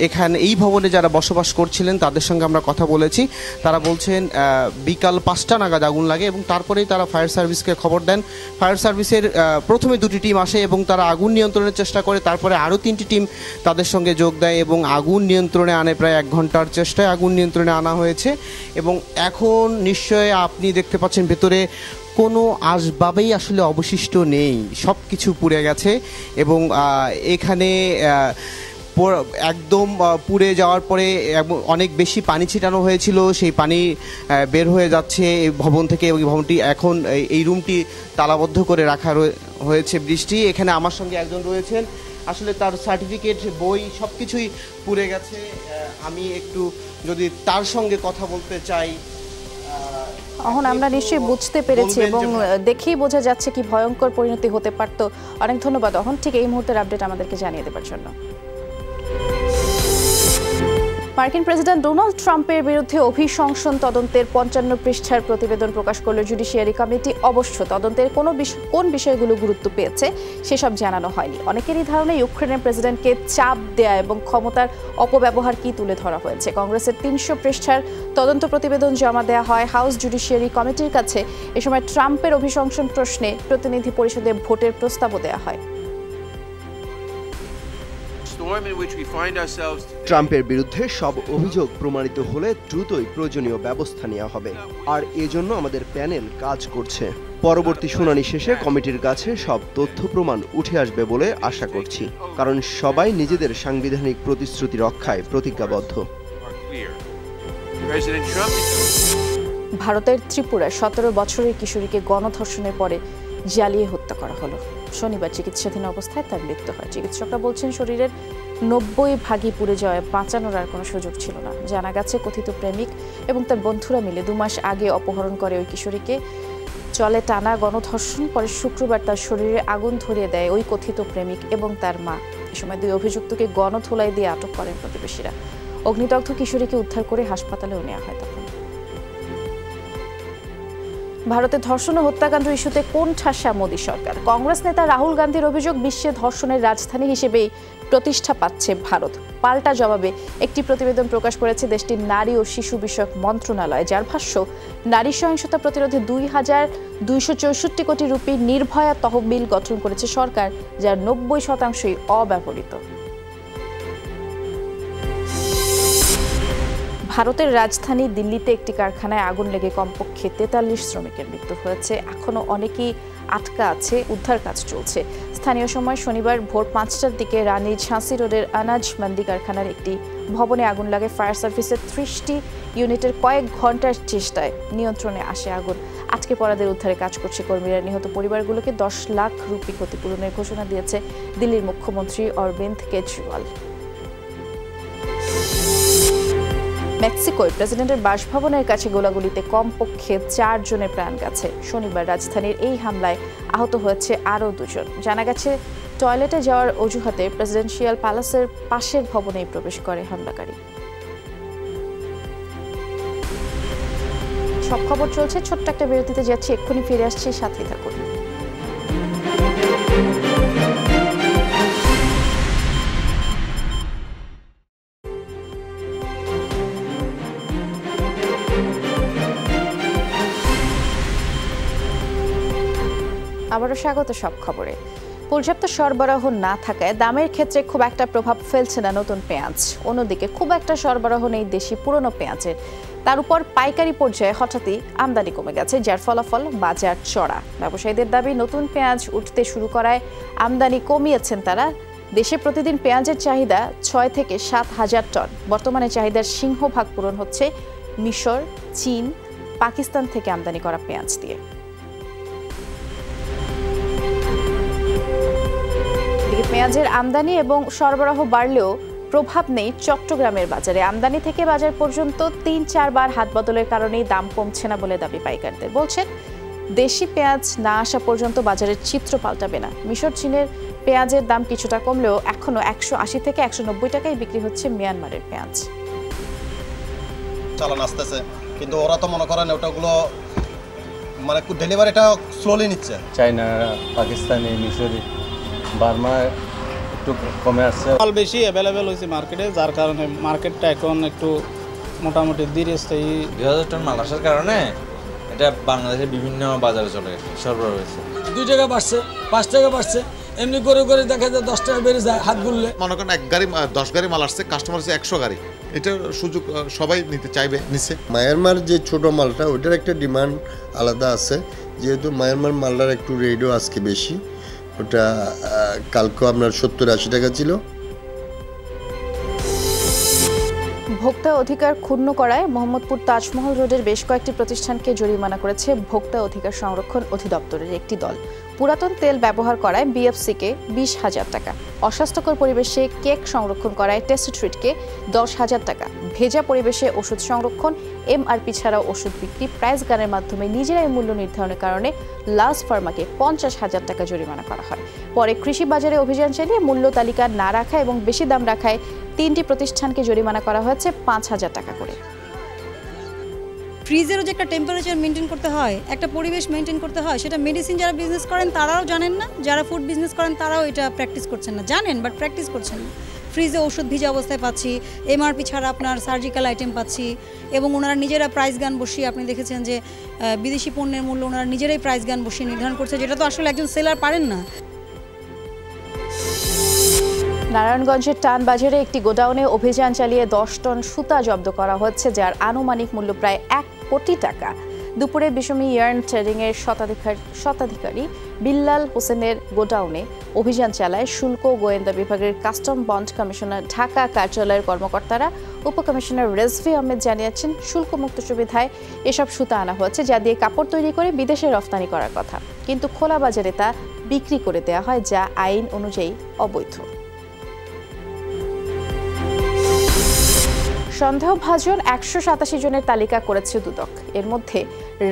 এখানে, এই ভবনে যারা বসবাস করছিলেন তাদের সঙ্গে আমরা কথা বলেছি। তারা বলছেন বিকাল পাঁচটা নাগাদ আগুন লাগে এবং তারপরেই তারা ফায়ার সার্ভিসকে খবর দেন। ফায়ার সার্ভিসের প্রথমে দুটি টিম আসে এবং তারা আগুন নিয়ন্ত্রণের চেষ্টা করে, তারপরে আরও তিনটি টিম তাদের সঙ্গে যোগ দেয়। এবং আগুন নিয়ন্ত্রণে আনে প্রায় এক ঘণ্টার চেষ্টায় আগুন নিয়ন্ত্রণে আনা হয়েছে। এবং এখন নিশ্চয় আপনি দেখতে পাচ্ছেন ভেতরে কোনো আসবাবেই আসলে অবশিষ্ট নেই। সব কিছু পুড়ে গেছে এবং এখানে একদম পুড়ে যাওয়ার পরে অনেক বেশি পানি ছিটানো হয়েছিল। সেই পানি বের হয়ে যাচ্ছে এই ভবন থেকে। এবং ভবনটি এখন এই- রুমটি তালাবদ্ধ করে রাখা হয়েছে বৃষ্টি। এখানে আমার সঙ্গে একজন রয়েছেন আসলে তার সার্টিফিকেট বই সব কিছুই পুড়ে গেছে। আমি একটু যদি তার সঙ্গে কথা বলতে চাই এখন আমরা নিশ্চয়ই বুঝতে পেরেছি এবং দেখেই বোঝা যাচ্ছে কি ভয়ঙ্কর পরিণতি হতে পারতো। অনেক ধন্যবাদ অহন। ঠিক এই মুহূর্তের আপডেট আমাদেরকে জানিয়ে দেবার জন্য। মার্কিন প্রেসিডেন্ট ডোনাল্ড ট্রাম্পের বিরুদ্ধে অভিশংসন তদন্তের পঞ্চান্ন পৃষ্ঠার প্রতিবেদন প্রকাশ করল জুডিশিয়ারি কমিটি। অবশ্য তদন্তের কোনো কোন বিষয়গুলো গুরুত্ব পেয়েছে সেসব জানানো হয়নি। অনেকেরই ধারণা ইউক্রেনের প্রেসিডেন্টকে চাপ দেয়া এবং ক্ষমতার অপব্যবহার কি তুলে ধরা হয়েছে। কংগ্রেসের তিনশো পৃষ্ঠার তদন্ত প্রতিবেদন জমা দেওয়া হয় হাউস জুডিশিয়ারি কমিটির কাছে। এ সময় ট্রাম্পের অভিশংসন প্রশ্নে প্রতিনিধি পরিষদে ভোটের প্রস্তাবও দেওয়া হয়। ট্রাম্পের বিরুদ্ধে সব অভিযোগ প্রমাণিত হলে দ্রুতই প্রয়োজনীয় ব্যবস্থা নেওয়া হবে। আর এজন্য আমাদের প্যানেল কাজ করছে। পরবর্তী শুনানি শেষে কমিটির কাছে সব তথ্য প্রমাণ উঠে আসবে বলে আশা করছি। কারণ সবাই নিজেদের সাংবিধানিক প্রতিশ্রুতি রক্ষায় প্রতিজ্ঞাবদ্ধ। ভারতের ত্রিপুরায় সতেরো বছরের কিশোরীকে গণধর্ষণের পরে জ্বালিয়ে হত্যা করা হলো। শনিবার চিকিৎসাধীন অবস্থায় তার মৃত্যু হয়। চিকিৎসকরা বলছেন শরীরের নব্বই ভাগই পুড়ে যাওয়ায় বাঁচানোর আর কোনো সুযোগ ছিল না। জানা গেছে, কথিত প্রেমিক এবং তার বন্ধুরা মিলে দু মাস আগে অপহরণ করে ওই কিশোরীকে। চলে টানা গণধর্ষণ, পরে শুক্রবার তার শরীরে আগুন ধরিয়ে দেয় ওই কথিত প্রেমিক এবং তার মা। এ সময় দুই অভিযুক্তকে গণধোলাই দিয়ে আটক করেন প্রতিবেশীরা। অগ্নিদগ্ধ কিশোরীকে উদ্ধার করে হাসপাতালেও নেওয়া হয় ভারতে ধর্ষণ ও হত্যাকাণ্ড ইস্যুতে কোন ঠাসা মোদী সরকার? কংগ্রেস নেতা রাহুল গান্ধীর অভিযোগ, বিশ্বে ধর্ষণের রাজধানী হিসেবেই প্রতিষ্ঠা পাচ্ছে ভারত। পাল্টা জবাবে একটি প্রতিবেদন প্রকাশ করেছে দেশটির নারী ও শিশু বিষয়ক মন্ত্রণালয়, যার ভাষ্য, নারী সহিংসতা প্রতিরোধে দুই হাজার দুইশো চৌষট্টি কোটি রুপি নির্ভয়া তহবিল গঠন করেছে সরকার, যার নব্বই শতাংশই অব্যবহৃত। ভারতের রাজধানী দিল্লিতে একটি কারখানায় আগুন লেগে কমপক্ষে তেতাল্লিশ শ্রমিকের মৃত্যু হয়েছে। এখনও অনেকেই আটকা আছে, উদ্ধার কাজ চলছে। স্থানীয় সময় শনিবার ভোর পাঁচটার দিকে রানীর ঝাঁসি রোডের আনাজ মান্দি কারখানার একটি ভবনে আগুন লাগে। ফায়ার সার্ভিসের ত্রিশটি ইউনিটের কয়েক ঘণ্টার চেষ্টায় নিয়ন্ত্রণে আসে আগুন। আটকে পড়াদের উদ্ধারে কাজ করছে কর্মীরা। নিহত পরিবারগুলোকে দশ লাখ রুপি ক্ষতিপূরণের ঘোষণা দিয়েছে দিল্লির মুখ্যমন্ত্রী অরবিন্দ কেজরিওয়াল। মেক্সিকোয় প্রেসিডেন্টের বাসভবনের কাছে গোলাগুলিতে কমপক্ষে চার জনের প্রাণ গেছে। শনিবার রাজধানীর এই হামলায় আহত হয়েছে আরও দুজন। জানা গেছে, টয়লেটে যাওয়ার অজুহাতে প্রেসিডেন্সিয়াল প্যালেসের পাশের ভবনেই প্রবেশ করে হামলাকারী। সব খবর চলছে, ছোট্ট একটা বিরতিতে যাচ্ছি, এক্ষুনি ফিরে আসছি, সাথেই থাকুন। আবারও স্বাগত সব খবরে। পর্যাপ্ত সরবরাহ না থাকায় দামের ক্ষেত্রে খুব একটা প্রভাব ফেলছে না নতুন পেঁয়াজ। অন্যদিকে খুব একটা সরবরাহ নেই দেশি পুরনো পেঁয়াজের। তার উপর পাইকারি পর্যায়ে হঠাৎই আমদানি কমে গেছে, যার ফলাফল বাজার চড়া। ব্যবসায়ীদের দাবি, নতুন পেঁয়াজ উঠতে শুরু করায় আমদানি কমিয়েছেন তারা। দেশে প্রতিদিন পেঁয়াজের চাহিদা ছয় থেকে সাত হাজার টন। বর্তমানে চাহিদার সিংহভাগ পূরণ হচ্ছে মিশর, চীন, পাকিস্তান থেকে আমদানি করা পেঁয়াজ দিয়ে। পেঁয়াজের আমদানি এবং সরবরাহ বাড়লেও প্রভাব নেই চট্টগ্রামের বাজারে। আমদানি থেকে বাজার পর্যন্ত তিন চারবার হাত বদলের কারণেই দাম কমছে না বলে দাবি পাইকারদের। বলছেন দেশি পেঁয়াজ না আসা পর্যন্ত বাজারের চিত্র পাল্টাবে না। মিশর চীনের পেঁয়াজের দাম কিছুটা কমলেও এখনও একশো আশি থেকে একশো নব্বই টাকায় বিক্রি হচ্ছে মিয়ানমারের পেঁয়াজ। চালান আসতেছে কিন্তু ওরা তো মনে করেন ওটাগুলো মানে ডেলিভারিটা স্লোলি নিচ্ছে। চায়না পাকিস্তানি মিশরি। বার্মা একটু কমে আসছে। মাল বেশি অ্যাভেলেবেল হয়েছে মার্কেটে যার কারণে মার্কেটটা এখন একটু মোটামুটি দীর্ঘস্থায়ী দুই হাজার টন মাল আসার কারণে এটা বাংলাদেশের বিভিন্ন বাজারে চলে সরবরাহ হয়েছে। দুই টাকা বাড়ছে পাঁচ টাকা বাড়ছে এমনি করে করে দেখা যায় দশ টাকা বেড়ে যায় হাত গুললে। মনে করেন এক গাড়ি দশ গাড়ি মাল আসছে কাস্টমার হচ্ছে একশো গাড়ি। এটার সুযোগ সবাই নিতে চাইবে নিচ্ছে। মায়ানমার যে ছোট মালটা ওটার একটা ডিমান্ড আলাদা আছে। যেহেতু মায়ানমার মালটার একটু রেটও আজকে বেশি। ওটা কালকে আপনার সত্তর আশি টাকা ছিল। ভোক্তা অধিকার ক্ষুণ্ণ করায় মোহাম্মদপুর তাজমহল রোডের বেশ কয়েকটি প্রতিষ্ঠানকে জরিমানা করেছে ভোক্তা অধিকার সংরক্ষণ অধিদপ্তরের একটি দল। পুরাতন তেল ব্যবহার করায় বিএফসিকে বিশ হাজার টাকা। অস্বাস্থ্যকর পরিবেশে কেক সংরক্ষণ করায় টেস্ট ট্রিটকে দশ হাজার টাকা। ভেজা পরিবেশে ওষুধ সংরক্ষণ এমআরপি ছাড়াও ওষুধ বিক্রি প্রাইস গানের মাধ্যমে নিজেরাই মূল্য নির্ধারণের কারণে লাস ফার্মাকে পঞ্চাশ হাজার টাকা জরিমানা করা হয়। পরে কৃষি বাজারে অভিযান চালিয়ে মূল্য তালিকা না রাখা এবং বেশি দাম রাখায় তিনটি প্রতিষ্ঠানকে জরিমানা করা হয়েছে পাঁচ হাজার টাকা করে। ফ্রিজেরও যে একটা টেম্পারেচার মেনটেন করতে হয়, একটা পরিবেশ মেনটেন করতে হয়, সেটা মেডিসিন যারা বিজনেস করেন তারাও জানেন না, যারা ফুড বিজনেস করেন তারাও এটা প্র্যাকটিস করছেন না। জানেন বাট প্র্যাকটিস করছেন না। ফ্রিজে ওষুধ ভিজা অবস্থায় পাচ্ছি এমআরপি ছাড়া আপনার সার্জিক্যাল আইটেম পাচ্ছি এবং ওনারা নিজেরা প্রাইস গান বসিয়ে আপনি দেখেছেন যে বিদেশি পণ্যের মূল্য ওনারা নিজেরাই প্রাইস গান বসিয়ে নির্ধারণ করছে, যেটা তো আসলে একজন সেলার পারেন না। নারায়ণগঞ্জের টান বাজারে একটি গোডাউনে অভিযান চালিয়ে দশ টন সুতা জব্দ করা হচ্ছে, যার আনুমানিক মূল্য প্রায় এক কোটি টাকা। দুপুরে বিষমী ইয়ার্ন ট্রেডিং এর শতাধিকার, শতাধিকারী বিল্লাল হোসেনের গোডাউনে অভিযান চালায় শুল্ক গোয়েন্দা বিভাগের কাস্টম বন্ড কমিশনার, ঢাকা কার্যালয়ের কর্মকর্তারা। উপকমিশনার রেজভি আহমেদ জানিয়েছেন, শুল্কমুক্ত সুবিধায় এসব সুতা আনা হয়েছে, যা দিয়ে কাপড় তৈরি করে বিদেশে রফতানি করার কথা। কিন্তু খোলা বাজারে তা বিক্রি করে দেওয়া হয়, যা আইন অনুযায়ী অবৈধ। সন্দেহভাজন একশো সাতাশি জনের তালিকা করেছে দুদক। এর মধ্যে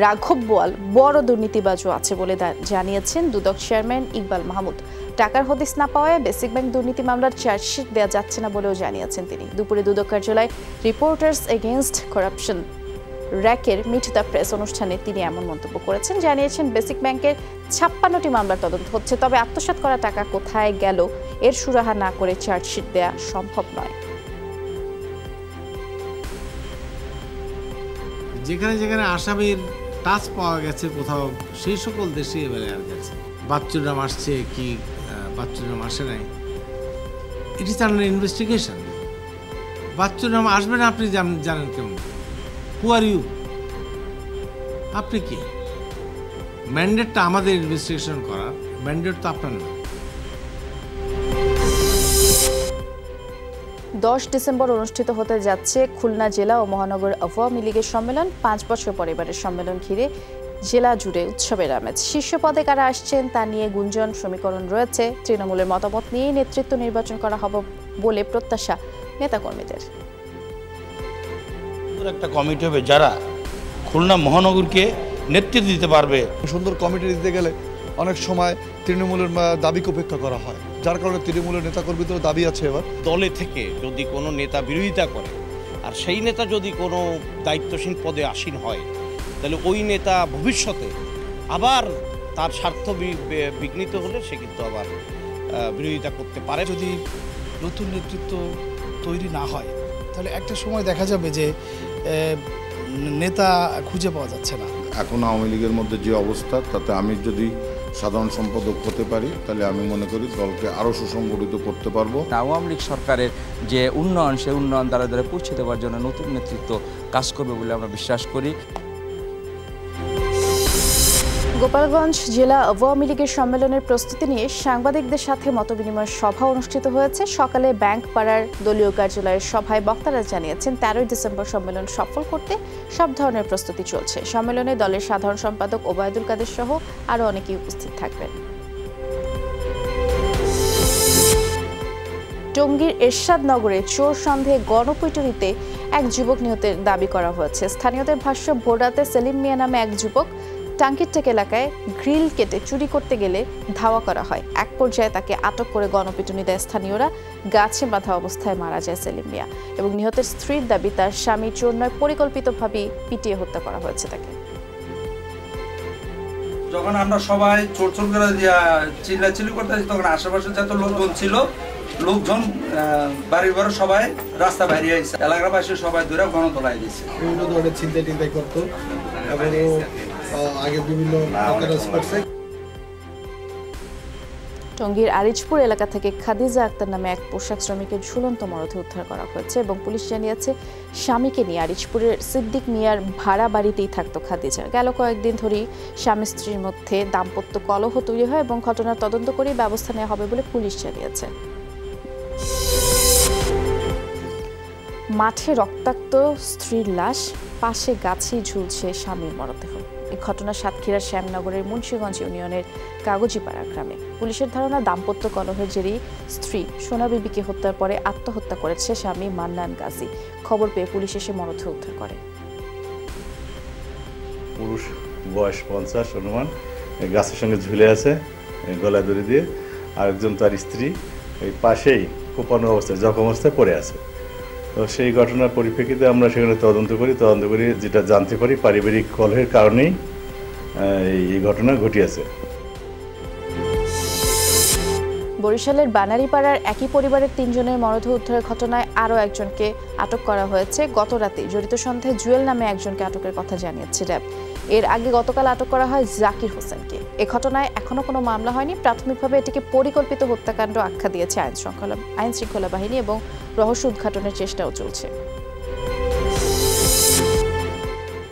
রাঘব বোয়াল বড় দুর্নীতিবাজও আছে বলে জানিয়েছেন দুদক চেয়ারম্যান ইকবাল মাহমুদ। টাকার হদিস না পাওয়ায় বেসিক ব্যাংক দুর্নীতি মামলার চার্জশিট দেওয়া যাচ্ছে না বলেও জানিয়েছেন তিনি। দুপুরে দুদক কার্যালয়ে রিপোর্টার্স এগেইনস্ট করাপশন র্যাকের মিট দ্য প্রেস অনুষ্ঠানে তিনি এমন মন্তব্য করেছেন। জানিয়েছেন, বেসিক ব্যাংকের ছাপ্পান্নটি মামলার তদন্ত হচ্ছে, তবে আত্মসাৎ করা টাকা কোথায় গেল, এর সুরাহা না করে চার্জশিট দেওয়া সম্ভব নয়। যেখানে যেখানে আসামির টাচ পাওয়া গেছে কোথাও, সেই সকল দেশে এবারে আর গেছে। বাচ্চুরাম আসছে কি বাচ্চুরাম আসে নাই। ইট ইস আন্ডার ইনভেস্টিগেশন বাচ্চুরাম আসবে না আপনি জান- জানেন কেমন? হু আর ইউ আপনি কি? ম্যান্ডেটটা আমাদের ইনভেস্টিগেশন করার ম্যান্ডেট তো আপনার না। দশ ডিসেম্বর অনুষ্ঠিত হতে যাচ্ছে খুলনা জেলা ও মহানগর আওয়ামী লীগের সম্মেলন। পাঁচ বছর পর এবারের সম্মেলন ঘিরে জেলা জুড়ে উৎসবের আমেজ। শীর্ষ পদে কারা আসছেন তা নিয়ে গুঞ্জন সমীকরণ রয়েছে। তৃণমূলের মতামত নিয়ে নেতৃত্ব নির্বাচন করা হবে বলে প্রত্যাশা নেতাকর্মীদের। একটা কমিটি হবে। যারা খুলনা মহানগরকে নেতৃত্ব দিতে পারবে। সুন্দর কমিটি দিতে গেলে অনেক সময় তৃণমূলের দাবিকে উপেক্ষা করা হয়। যার কারণে তৃণমূলের নেতাকর্মীদেরও দাবি আছে এবার। দলে থেকে যদি কোনো নেতা বিরোধিতা করে আর সেই নেতা যদি কোনো দায়িত্বশীল পদে আসীন হয় তাহলে ওই নেতা ভবিষ্যতে আবার তার স্বার্থ বিঘ্নিত হলে সে কিন্তু আবার বিরোধিতা করতে পারে। যদি নতুন নেতৃত্ব তৈরি না হয় তাহলে একটা সময় দেখা যাবে যে নেতা খুঁজে পাওয়া যাচ্ছে না। এখন আওয়ামী লীগের মধ্যে যে অবস্থা তাতে আমি যদি সাধারণ সম্পাদক হতে পারি, তাহলে আমি মনে করি দলকে আরও সুসংগঠিত করতে পারব। আওয়ামী লীগ সরকারের যে উন্নয়ন, সেই উন্নয়ন দ্বারা দ্বারা পৌঁছে দেওয়ার জন্য নতুন নেতৃত্ব কাজ করবে বলে আমরা বিশ্বাস করি। গোপালগঞ্জ জেলা আওয়ামী লীগের সম্মেলনের প্রস্তুতি নিয়ে সাংবাদিকদের সাথে মতবিনিময় সভা অনুষ্ঠিত হয়েছে। সকালে ব্যাংক পাড়ার দলীয় কার্যালয়ের সভায় বক্তারা জানিয়েছেন, তেরোই ডিসেম্বর সম্মেলন সফল করতে সব ধরনের প্রস্তুতি চলছে। সম্মেলনে দলের সাধারণ সম্পাদক ওবায়দুল কাদের সহ আরও অনেকেই উপস্থিত থাকবেন। টঙ্গীর এরশাদ নগরে চোর সন্দেহে গণপিটুনিতে এক যুবক নিহতের দাবি করা হয়েছে। স্থানীয়দের ভাষ্য, ভোররাতে সেলিম মিয়া নামে এক যুবক টাঙ্কিরটেক এলাকায় গ্রিল কেটে চুরি করতে গেলে ধাওয়া করা হয়। এক পর্যায়ে তাকে আটক করে গণপিটুনি দেয় স্থানীয়রা গাছে বাঁধা অবস্থায় মারা যায় সেলিম মিয়া এবং নিহতের স্ত্রীর দাবি তার স্বামী চোর নয় পরিকল্পিতভাবে পিটিয়ে হত্যা করা হয়েছে তাকে। যখন আমরা সবাই চোর চোর করে চিল্লাচিল্লি করতেছি তখন আশেপাশে যত লোকজন ছিল লোকজন বাড়ির ঘরে সবাই রাস্তা বাইরে আইছে। এলাকাবাসী সবাই ধরে গণতলায় দিচ্ছে বিভিন্ন ধরনের চিন্তা টিন্তাই করতো। এবং আহ, আগে বিভিন্ন করছে টঙ্গীর আরিজপুর এলাকা থেকে খাদিজা আক্তার নামে এক পোশাক শ্রমিকের ঝুলন্ত মরদেহ উদ্ধার করা হয়েছে এবং পুলিশ জানিয়েছে স্বামীকে নিয়ে আরিজপুরের সিদ্দিক মিয়ার ভাড়া বাড়িতেই থাকতো খাদিজা। গেল কয়েকদিন ধরেই স্বামী স্ত্রীর মধ্যে দাম্পত্য কলহ তৈরি হয় এবং ঘটনার তদন্ত করে ব্যবস্থা নেওয়া হবে বলে পুলিশ জানিয়েছে। মাঠে রক্তাক্ত স্ত্রীর লাশ পাশে গাছেই ঝুলছে স্বামীর মরদেহ। এই ঘটনা সাতক্ষীরার শ্যামনগরের মুন্সীগঞ্জ ইউনিয়নের কাগজিপাড়া গ্রামে। পুলিশের ধারণা, দাম্পত্য কলহের জেরেই স্ত্রী সোনা বিবিকে হত্যার পরে আত্মহত্যা করেছে স্বামী মান্নান গাজী। খবর পেয়ে পুলিশ এসে মরদেহ উদ্ধার করে। পুরুষ বয়স পঞ্চাশ অনুমান গাছের সঙ্গে ঝুলে আছে গলায় দড়ি দিয়ে। আরেকজন তার স্ত্রী এই পাশেই কোপানো অবস্থায়, জখম অবস্থায় পড়ে আছে। তো সেই ঘটনার পরিপ্রেক্ষিতে আমরা সেখানে তদন্ত করি তদন্ত করি যেটা জানতে পারি পারিবারিক কলহের কারণেই এই- ঘটনা ঘটিয়েছে বরিশালের বানারীপাড়ার একই পরিবারের তিনজনের মরদেহ উদ্ধারের ঘটনায় আরও একজনকে আটক করা হয়েছে। গত রাতে জড়িত সন্দেহে জুয়েল নামে একজনকে আটকের কথা জানিয়েছে র্যাব। এর আগে গতকাল আটক করা হয় জাকির হোসেনকে। এ ঘটনায় এখনও কোনো মামলা হয়নি। প্রাথমিকভাবে এটিকে পরিকল্পিত হত্যাকাণ্ড আখ্যা দিয়েছে আইন শৃঙ্খলা আইন শৃঙ্খলা বাহিনী এবং রহস্য উদ্ঘাটনের চেষ্টাও চলছে।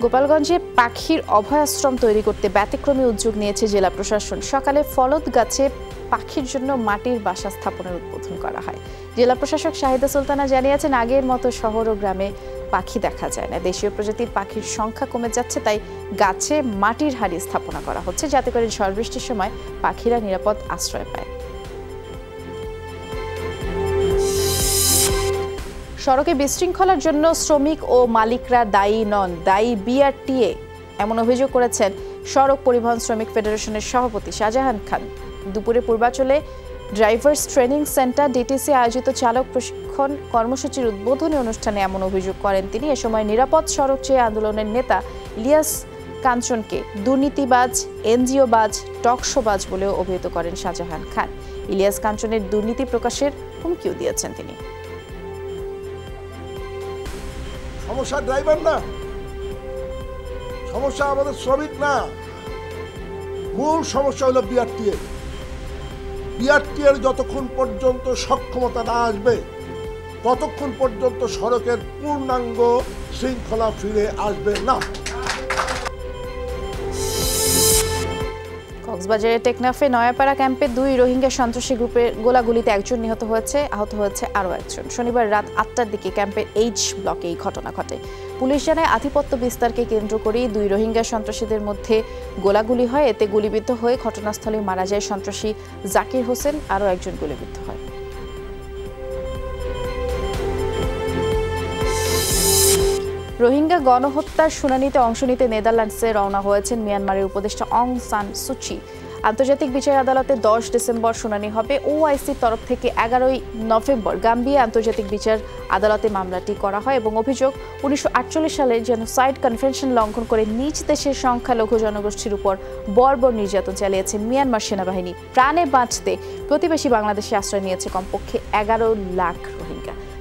গোপালগঞ্জে পাখির অভয়াশ্রম তৈরি করতে ব্যতিক্রমী উদ্যোগ নিয়েছে জেলা প্রশাসন। সকালে ফলদ গাছে পাখির জন্য মাটির বাসা স্থাপনের উদ্বোধন করা হয়। জেলা প্রশাসক শাহিদা সুলতানা জানিয়েছেন, আগের মতো শহর ও গ্রামে পাখি দেখা যায় না। দেশীয় প্রজাতির পাখির সংখ্যা কমে যাচ্ছে, তাই গাছে মাটির হাড়ি স্থাপনা করা হচ্ছে, যাতে করে ঝড় বৃষ্টির সময় পাখিরা নিরাপদ আশ্রয় পায়। সড়কে বিশৃঙ্খলার জন্য শ্রমিক ও মালিকরা দায়ী নন। দায়ী বিআরটিএ এমন অভিযোগ করেছেন সড়ক পরিবহন শ্রমিক ফেডারেশনের সভাপতি শাহজাহান খান। দুপুরে পূর্বাচলে ড্রাইভার্স ট্রেনিং সেন্টার ডিটিসি আয়োজিত চালক প্রশিক্ষণ কর্মসূচির উদ্বোধনী অনুষ্ঠানে এমন অভিযোগ করেন তিনি। এ সময় নিরাপদ সড়ক চেয়ে আন্দোলনের নেতা ইলিয়াস কাঞ্চনকে দুর্নীতিবাজ, এনজিওবাজ, টকশোবাজ বলেও অভিহিত করেন শাহজাহান খান। ইলিয়াস কাঞ্চনের দুর্নীতি প্রকাশের হুমকিও দিয়েছেন তিনি। সমস্যা ড্রাইভার না। সমস্যা আমাদের শ্রমিক না। মূল সমস্যা হলো বিআরটিএ। বিআরটিএর যতক্ষণ পর্যন্ত সক্ষমতা না আসবে, ততক্ষণ পর্যন্ত সড়কের পূর্ণাঙ্গ শৃঙ্খলা ফিরে আসবে না। কক্সবাজারের টেকনাফে নয়াপাড়া ক্যাম্পে দুই রোহিঙ্গা সন্ত্রাসী গ্রুপের গোলাগুলিতে একজন নিহত হয়েছে, আহত হয়েছে আরও একজন। শনিবার রাত আটটার দিকে ক্যাম্পের এইচ ব্লকে এই ঘটনা ঘটে। পুলিশ জানায় আধিপত্য বিস্তারকে কেন্দ্র করেই দুই রোহিঙ্গা সন্ত্রাসীদের মধ্যে গোলাগুলি হয়। এতে গুলিবিদ্ধ হয়ে ঘটনাস্থলে মারা যায় সন্ত্রাসী জাকির হোসেন, আরও একজন গুলিবিদ্ধ হয়। রোহিঙ্গা গণহত্যার শুনানিতে অংশ নিতে নেদারল্যান্ডসে রওনা হয়েছেন মিয়ানমারের উপদেষ্টা অং সান সুচি আন্তর্জাতিক বিচার আদালতে দশ ডিসেম্বর শুনানি হবে। ওআইসির তরফ থেকে এগারোই নভেম্বর গাম্বিয়া আন্তর্জাতিক বিচার আদালতে মামলাটি করা হয় এবং অভিযোগ, উনিশশো আটচল্লিশ সালে জেনোসাইড কনভেনশন লঙ্ঘন করে নিজ দেশের সংখ্যালঘু জনগোষ্ঠীর উপর বর্বর নির্যাতন চালিয়েছে মিয়ানমার সেনাবাহিনী। প্রাণে বাঁচতে প্রতিবেশী বাংলাদেশে আশ্রয় নিয়েছে কমপক্ষে এগারো লাখ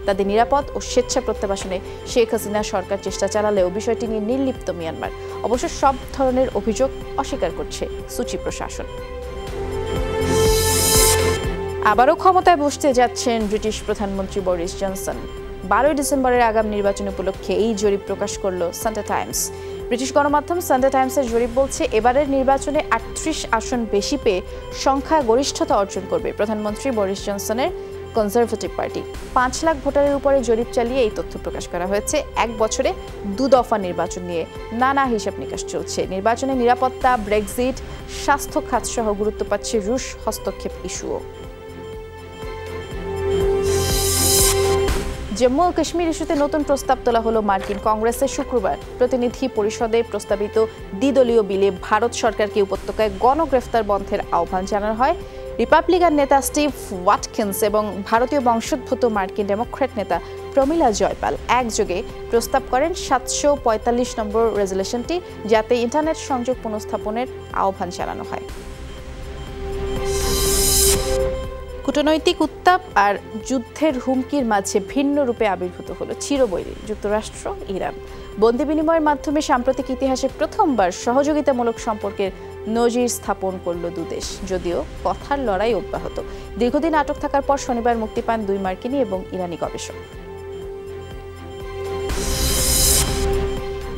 তাদের নিরাপদ ও স্বেচ্ছা প্রত্যাবাসনে শেখ হাসিনা সরকার চেষ্টা চালালেও বিষয়টি নিয়ে নির্লিপ্ত মিয়ানমার। অবশ্য সব ধরনের অভিযোগ অস্বীকার করছে সুচি প্রশাসন। আবারও ক্ষমতায় বসতে যাচ্ছেন ব্রিটিশ প্রধানমন্ত্রী বরিস জনসন। বারোই ডিসেম্বরের আগাম নির্বাচন উপলক্ষে এই জরিপ প্রকাশ করল সানডে টাইমস। ব্রিটিশ গণমাধ্যম সানডে টাইমসের জরিপ বলছে, এবারের নির্বাচনে আটত্রিশ আসন বেশি পেয়ে সংখ্যা গরিষ্ঠতা অর্জন করবে প্রধানমন্ত্রী বরিস জনসনের কনজারভেটিভ পার্টি পাঁচ লাখ ভোটারের উপরে জরিপ চালিয়ে এই তথ্য প্রকাশ করা হয়েছে। এক বছরে দু দফা নির্বাচন নিয়ে নানা হিসাব নিকাশ চলছে। নির্বাচনে নিরাপত্তা ব্রেক্সিট স্বাস্থ্য খাত সহ গুরুত্ব পাচ্ছে রুশ হস্তক্ষেপ ইস্যুও। জম্মু ও কাশ্মীর ইস্যুতে নতুন প্রস্তাব তোলা হলো মার্কিন কংগ্রেসের শুক্রবার। প্রতিনিধি পরিষদে প্রস্তাবিত দ্বিদলীয় বিলে ভারত সরকারকে উপত্যকায় গণগ্রেফতার বন্ধের আহ্বান জানানো হয়। রিপাবলিকান নেতা স্টিভ ওয়াটকিন্স এবং ভারতীয় বংশোদ্ভূত মার্কিন ডেমোক্র্যাট নেতা প্রমিলা জয়পাল একযোগে প্রস্তাব করেন সাতশো পঁয়তাল্লিশ নম্বর রেজলিউশনটি যাতে ইন্টারনেট সংযোগ পুনঃস্থাপনের আহ্বান জানানো হয়। কূটনৈতিক উত্তাপ আর যুদ্ধের হুমকির মাঝে ভিন্ন রূপে আবির্ভূত হলো চিরবৈরী যুক্তরাষ্ট্র, ইরান। বন্দি বিনিময়ের মাধ্যমে সাম্প্রতিক ইতিহাসে প্রথমবার সহযোগিতামূলক সম্পর্কের নজির স্থাপন করল দুদেশ যদিও কথার লড়াই অব্যাহত। দীর্ঘদিন আটক থাকার পর শনিবার মুক্তি পান দুই মার্কিনী এবং ইরানি গবেষক।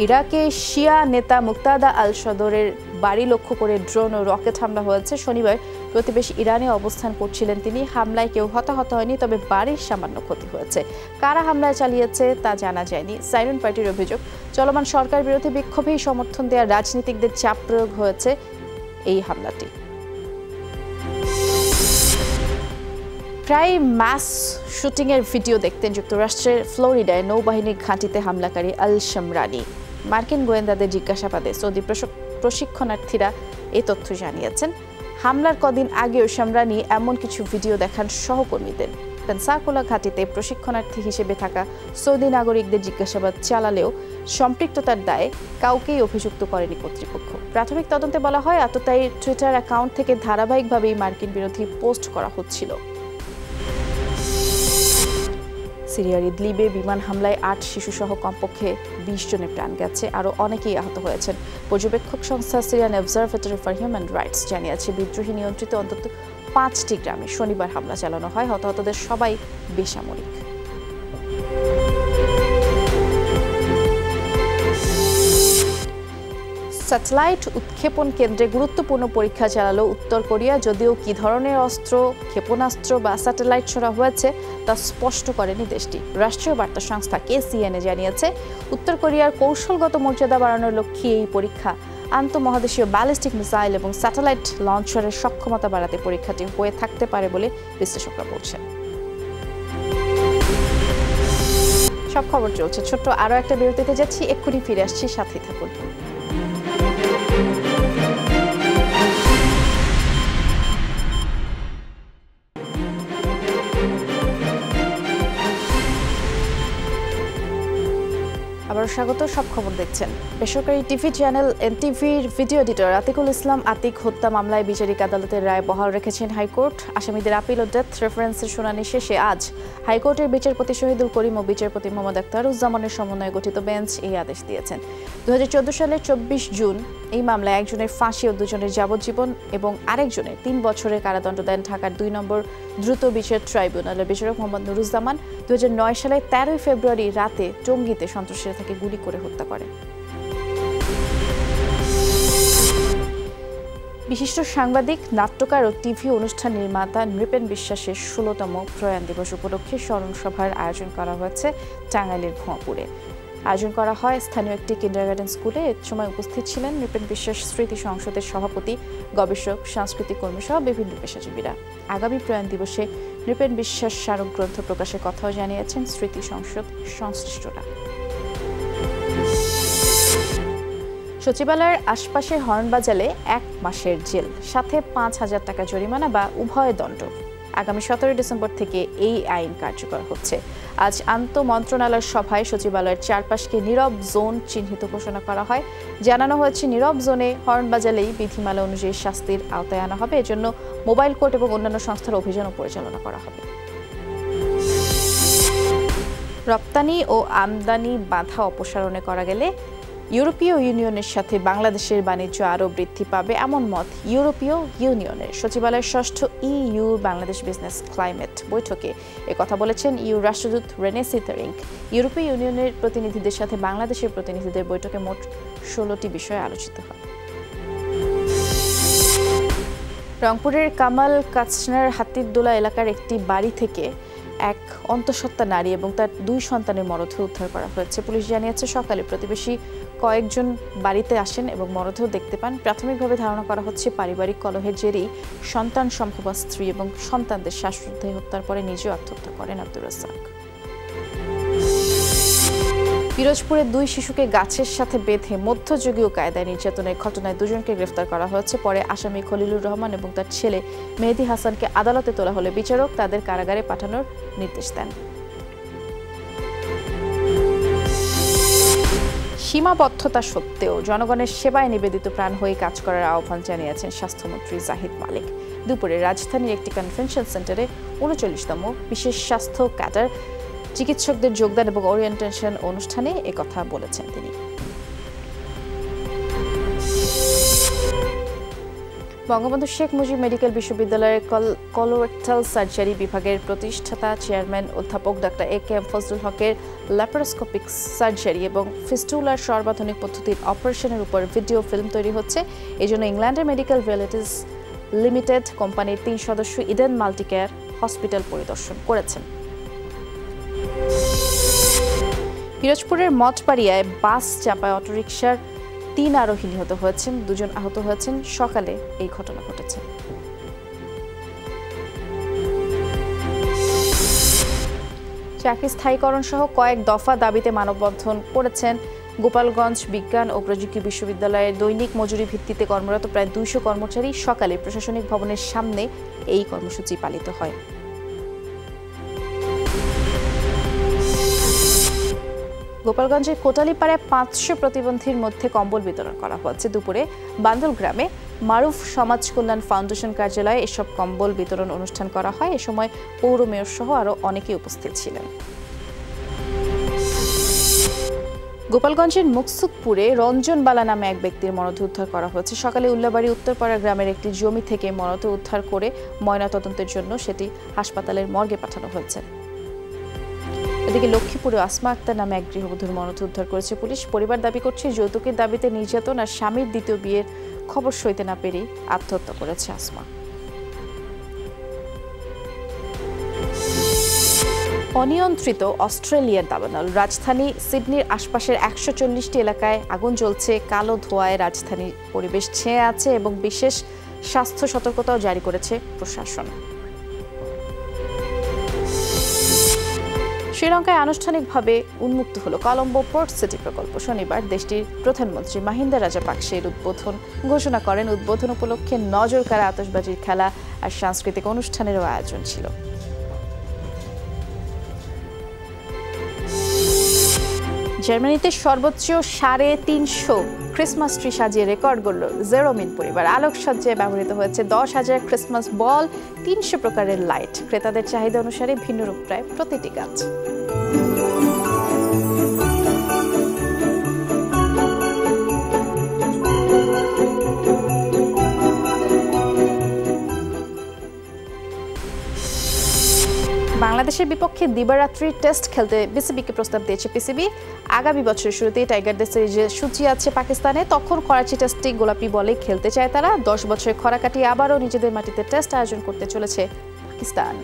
ইরাকে শিয়া নেতা মুক্তাদা আল সদরের বাড়ি লক্ষ্য করে ড্রোন ও রকেট হামলা হয়েছে। শনিবার প্রতিবেশী ইরানে অবস্থান করছিলেন তিনি। হামলায় কেউ হতাহত হয়নি, তবে বাড়ির সামান্য ক্ষতি হয়েছে। কারা হামলায় চালিয়েছে তা জানা যায়নি। সাইরন পার্টির অভিযোগ, চলমান সরকার বিরোধী বিক্ষোভেই সমর্থন দেওয়া রাজনীতিকদের চাপ প্রয়োগ হয়েছে। এই হামলাটি। প্রায় মাস শুটিংয়ের ভিডিও দেখতেন যুক্তরাষ্ট্রের ফ্লোরিডায় নৌবাহিনীর ঘাঁটিতে হামলাকারী আল শামরানি। মার্কিন গোয়েন্দাদের জিজ্ঞাসাবাদে সৌদি প্রশিক্ষণার্থীরা এ তথ্য জানিয়েছেন, হামলার কদিন আগেও শামরানি এমন কিছু ভিডিও দেখান সহকর্মীদের। পেনসাকোলা ঘাটিতে প্রশিক্ষণার্থী হিসেবে থাকা সৌদি নাগরিকদের জিজ্ঞাসাবাদ চালালেও সম্পৃক্ততার দায়ে কাউকেই অভিযুক্ত করেনি কর্তৃপক্ষ। প্রাথমিক তদন্তে বলা হয় আততায়ীর টুইটার অ্যাকাউন্ট থেকে ধারাবাহিকভাবেই মার্কিন বিরোধী পোস্ট করা হচ্ছিল। সিরিয়ার ইদলিবে বিমান হামলায় আট শিশুসহ কমপক্ষে বিশ জনের প্রাণ গেছে। আরও অনেকেই আহত হয়েছেন। পর্যবেক্ষক সংস্থা Syrian Observatory for Human Rights জানিয়েছে, বিদ্রোহী নিয়ন্ত্রিত অন্তত পাঁচটি গ্রামে শনিবার হামলা চালানো হয়। হতাহতদের সবাই বেসামরিক। স্যাটেলাইট উৎক্ষেপণ কেন্দ্রে গুরুত্বপূর্ণ পরীক্ষা চালালো উত্তর কোরিয়া। যদিও কি ধরনের অস্ত্র, ক্ষেপণাস্ত্র বা স্যাটেলাইট ছোড়া হয়েছে তা স্পষ্ট করেনি দেশটি। রাষ্ট্রীয় বার্তা সংস্থা কেসিএনএ জানিয়েছে, উত্তর কোরিয়ার কৌশলগত মর্যাদা বাড়ানোর লক্ষ্যে এই পরীক্ষা আন্তঃমহাদেশীয় ব্যালিস্টিক মিসাইল এবং স্যাটেলাইট লঞ্চারের সক্ষমতা বাড়াতে পরীক্ষাটি হয়ে থাকতে পারে বলে বিশ্লেষকরা বলছেন। সব খবর চলছে। ছোট্ট আরও একটা বিরতিতে যাচ্ছি। এক্ষুনি ফিরে আসছি। সাথেই থাকুন। স্বাগত, সব খবর দেখছেন। বেসরকারি টিভি চ্যানেল এনটিভির ভিডিও এডিটর আতিকুল ইসলাম আতিক হত্যা মামলায় বিচারিক আদালতের রায় বহাল রেখেছেন হাইকোর্ট। আসামিদের আপিল ও ডেথ রেফারেন্সের শুনানি শেষে আজ হাইকোর্টের বিচারপতি শহীদুল করিম ও বিচারপতি মোহাম্মদ আখতারুজ্জামানের সমন্বয়ে গঠিত বেঞ্চ এই আদেশ দিয়েছেন। দু হাজার চোদ্দ সালের চব্বিশ জুন এই মামলায় একজনের ফাঁসি ও দুজনের যাবজ্জীবন এবং আরেকজনের তিন বছরের কারাদণ্ড দেন ঢাকার দুই নম্বর দ্রুত বিচার ট্রাইব্যুনালের বিচারক মোহাম্মদ নুরুজ্জামান। দু সালে তেরোই ফেব্রুয়ারি রাতে টঙ্গীতে সন্ত্রাসীরা তাকে গুলি করে হত্যা করে। বিশিষ্ট সাংবাদিক, নাট্যকার ও টিভি অনুষ্ঠান নির্মাতা নৃপেন বিশ্বাসের ষোলোতম প্রয়াণ দিবস উপলক্ষে স্মরণ সভার আয়োজন করা হয়েছে টাঙ্গাইলের ভুয়াপুরে আয়োজন করা হয়। স্থানীয় একটি কিন্ডারগার্ডেন স্কুলে এ সময় উপস্থিত ছিলেন নৃপেন বিশ্বাস, স্মৃতি সংসদের সভাপতি, গবেষক, সাংস্কৃতিক কর্মী সহ বিভিন্ন পেশাজীবীরা। আগামী প্রয়াণ দিবসে নৃপেন বিশ্বাস স্মারক গ্রন্থ প্রকাশের কথাও জানিয়েছেন স্মৃতি সংসদ সংশ্লিষ্টরা। সচিবালয়ের আশপাশে হর্ন বাজালে এক মাসের জেল, সাথে পাঁচ হাজার টাকা জরিমানা বা উভয় দণ্ড। আগামী সতেরোই ডিসেম্বর থেকে এই আইন কার্যকর হচ্ছে। আজ আন্ত মন্ত্রণালয়ের সভায় সচিবালয়ের চারপাশকে নীরব জোন চিহ্নিত ঘোষণা করা হয়। জানানো হয়েছে, নীরব জোনে হর্ন বাজালেই বিধিমালা অনুযায়ী শাস্তির আওতায় আনা হবে। এজন্য মোবাইল কোর্ট এবং অন্যান্য সংস্থার অভিযানও পরিচালনা করা হবে। রপ্তানি ও আমদানি বাধা অপসারণে করা গেলে ইউরোপীয় ইউনিয়নের সাথে বাংলাদেশের বাণিজ্য আরও বৃদ্ধি পাবে এমন মত ইউরোপীয় ইউনিয়নের। সচিবালয়ের ষষ্ঠ ইইউ বাংলাদেশ বিজনেস ক্লাইমেট বৈঠকে কথা বলেছেন ইউ রাষ্ট্রদূত রেনে সিতারিঙ্ক ইউরোপীয় ইউনিয়নের প্রতিনিধিদের সাথে বাংলাদেশের প্রতিনিধিদের বৈঠকে মোট ষোলোটি বিষয় আলোচিত হয়। রংপুরের কামাল কাচনার হাতিরদোলা এলাকার একটি বাড়ি থেকে এক অন্তঃসত্ত্বা নারী এবং তার দুই সন্তানের মরদেহ উদ্ধার করা হয়েছে। পুলিশ জানিয়েছে, সকালে প্রতিবেশী কয়েকজন বাড়িতে আসেন এবং মরদেহ দেখতে পান। প্রাথমিকভাবে ধারণা করা হচ্ছে পারিবারিক কলহের জেরেই সন্তান সম্ভবা স্ত্রী এবং সন্তানদের শ্বাসরুদ্ধে হত্যার পরে নিজেও আত্মহত্যা করেন আব্দুর রাজ্জাক। পিরোজপুরে দুই শিশুকে গাছের সাথে বেঁধে মধ্যযুগীয় কায়দায় নির্যাতনের ঘটনায় দুজনকে গ্রেফতার করা হয়েছে। পরে আসামি খলিলুর রহমান এবং তার ছেলে মেহেদি হাসানকে আদালতে তোলা হলে বিচারক তাদের কারাগারে পাঠানোর নির্দেশ দেন। সীমাবদ্ধতা সত্ত্বেও জনগণের সেবায় নিবেদিত প্রাণ হয়ে কাজ করার আহ্বান জানিয়েছেন স্বাস্থ্যমন্ত্রী জাহিদ মালিক। দুপুরে রাজধানীর একটি কনভেনশন সেন্টারে উনচল্লিশতম বিশেষ স্বাস্থ্য ক্যাডার চিকিৎসকদের যোগদান এবং ওরিয়েন্টেশন অনুষ্ঠানে কথা বলেছেন তিনি। বঙ্গবন্ধু শেখ মুজিব মেডিকেল বিশ্ববিদ্যালয়ের কলোরেক্টাল সার্জারি বিভাগের প্রতিষ্ঠাতা চেয়ারম্যান অধ্যাপক doctor A K M Fazlul হকের ল্যাপারোস্কোপিক সার্জারি এবং ফিস্টুলার সর্বাধুনিক পদ্ধতির অপারেশনের উপর ভিডিও ফিল্ম তৈরি হচ্ছে। এই জন্য ইংল্যান্ডের মেডিকেল রিয়েলিটিস লিমিটেড কোম্পানির তিন সদস্য ইডেন মাল্টিকেয়ার হসপিটাল পরিদর্শন করেছেন। পিরোজপুরের মঠবাড়িয়ায় বাস চাপায় অটোরিকশার তিন আরোহী নিহত হয়েছেন, দুজন আহত হয়েছেন। সকালে এই ঘটনা ঘটেছে। চাকরি স্থায়ীকরণ সহ কয়েক দফা দাবিতে মানববন্ধন করেছেন গোপালগঞ্জ বিজ্ঞান ও প্রযুক্তি বিশ্ববিদ্যালয়ের দৈনিক মজুরি ভিত্তিতে কর্মরত প্রায় দুইশো কর্মচারী সকালে প্রশাসনিক ভবনের সামনে এই কর্মসূচি পালিত হয়। গোপালগঞ্জের কোটালিপাড়ায় পাঁচশো প্রতিবন্ধীর মধ্যে কম্বল বিতরণ করা হয়েছে দুপুরে বান্দল গ্রামে মারুফ সমাজ কল্যাণ ফাউন্ডেশন কার্যালয়ে এসব কম্বল বিতরণ অনুষ্ঠান করা হয়। এ সময় পৌর মেয়র সহ আরও অনেকে উপস্থিত ছিলেন। গোপালগঞ্জের মুকসুদপুরে রঞ্জনবালা নামে এক ব্যক্তির মরদ উদ্ধার করা হয়েছে। সকালে উল্লাবাড়ি উত্তরপাড়া গ্রামের একটি জমি থেকে মরদ উদ্ধার করে ময়নাতদন্তের জন্য সেটি হাসপাতালের মর্গে পাঠানো হয়েছে। এদিকে লক্ষ্মীপুরে আসমা আক্তার নামে এক গৃহবধূর মরদেহ উদ্ধার করেছে পুলিশ। পরিবার দাবি করছে, যৌতুকের দাবিতে নির্যাতন আর স্বামীর দ্বিতীয় বিয়ের খবর সইতে না পেরে আত্মহত্যা করেছে আসমা। অনিয়ন্ত্রিত অস্ট্রেলিয়ার দাবানল। রাজধানী সিডনির আশপাশের একশো চল্লিশটি এলাকায় আগুন জ্বলছে, কালো ধোঁয়ায় রাজধানীর পরিবেশ ছেয়ে আছে এবং বিশেষ স্বাস্থ্য সতর্কতাও জারি করেছে প্রশাসন। শ্রীলঙ্কায় আনুষ্ঠানিকভাবে উন্মুক্ত হলো কলম্বো পোর্ট সিটি প্রকল্প। শনিবার দেশটির প্রধানমন্ত্রী মাহিন্দা রাজাপাকসে এর উদ্বোধন ঘোষণা করেন। উদ্বোধন উপলক্ষে নজর কাড়া আতসবাজির খেলা আর সাংস্কৃতিক অনুষ্ঠানেরও আয়োজন ছিল। জার্মানিতে সর্বোচ্চ সাড়ে তিনশো ক্রিসমাস ট্রি সাজিয়ে রেকর্ড গড়ল জেরোমিন পরিবার। আলোকসজ্জায় ব্যবহৃত হয়েছে দশ হাজার ক্রিসমাস বল, তিনশো প্রকারের লাইট। ক্রেতাদের চাহিদা অনুসারে ভিন্ন রূপ প্রায় প্রতিটি গাছ। বাংলাদেশের বিপক্ষে দিবারাত্রি টেস্ট খেলতে বিসিবিকে প্রস্তাব দিয়েছে পিসিবি। আগামী বছরের শুরুতেই টাইগারদের সিরিজের সূচি আছে পাকিস্তানে। তখন করাচি টেস্টটি গোলাপি বলে খেলতে চায় তারা। দশ বছরের খরা কাটিয়ে আবারও নিজেদের মাটিতে টেস্ট আয়োজন করতে চলেছে পাকিস্তান।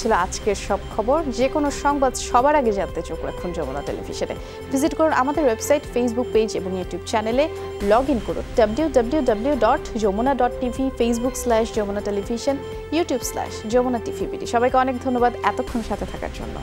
ছিল আজকের সব খবর। যে কোনো সংবাদ সবার আগে জানতে চোখ রাখুন যমুনা টেলিভিশনে। ভিজিট করুন আমাদের ওয়েবসাইট ফেসবুক পেজ এবং ইউটিউব চ্যানেলে লগ ইন করুন W W W dot Jamuna dot TV Facebook slash Jamuna television YouTube slash Jamuna TV সবাইকে অনেক ধন্যবাদ এতক্ষণ সাথে থাকার জন্য।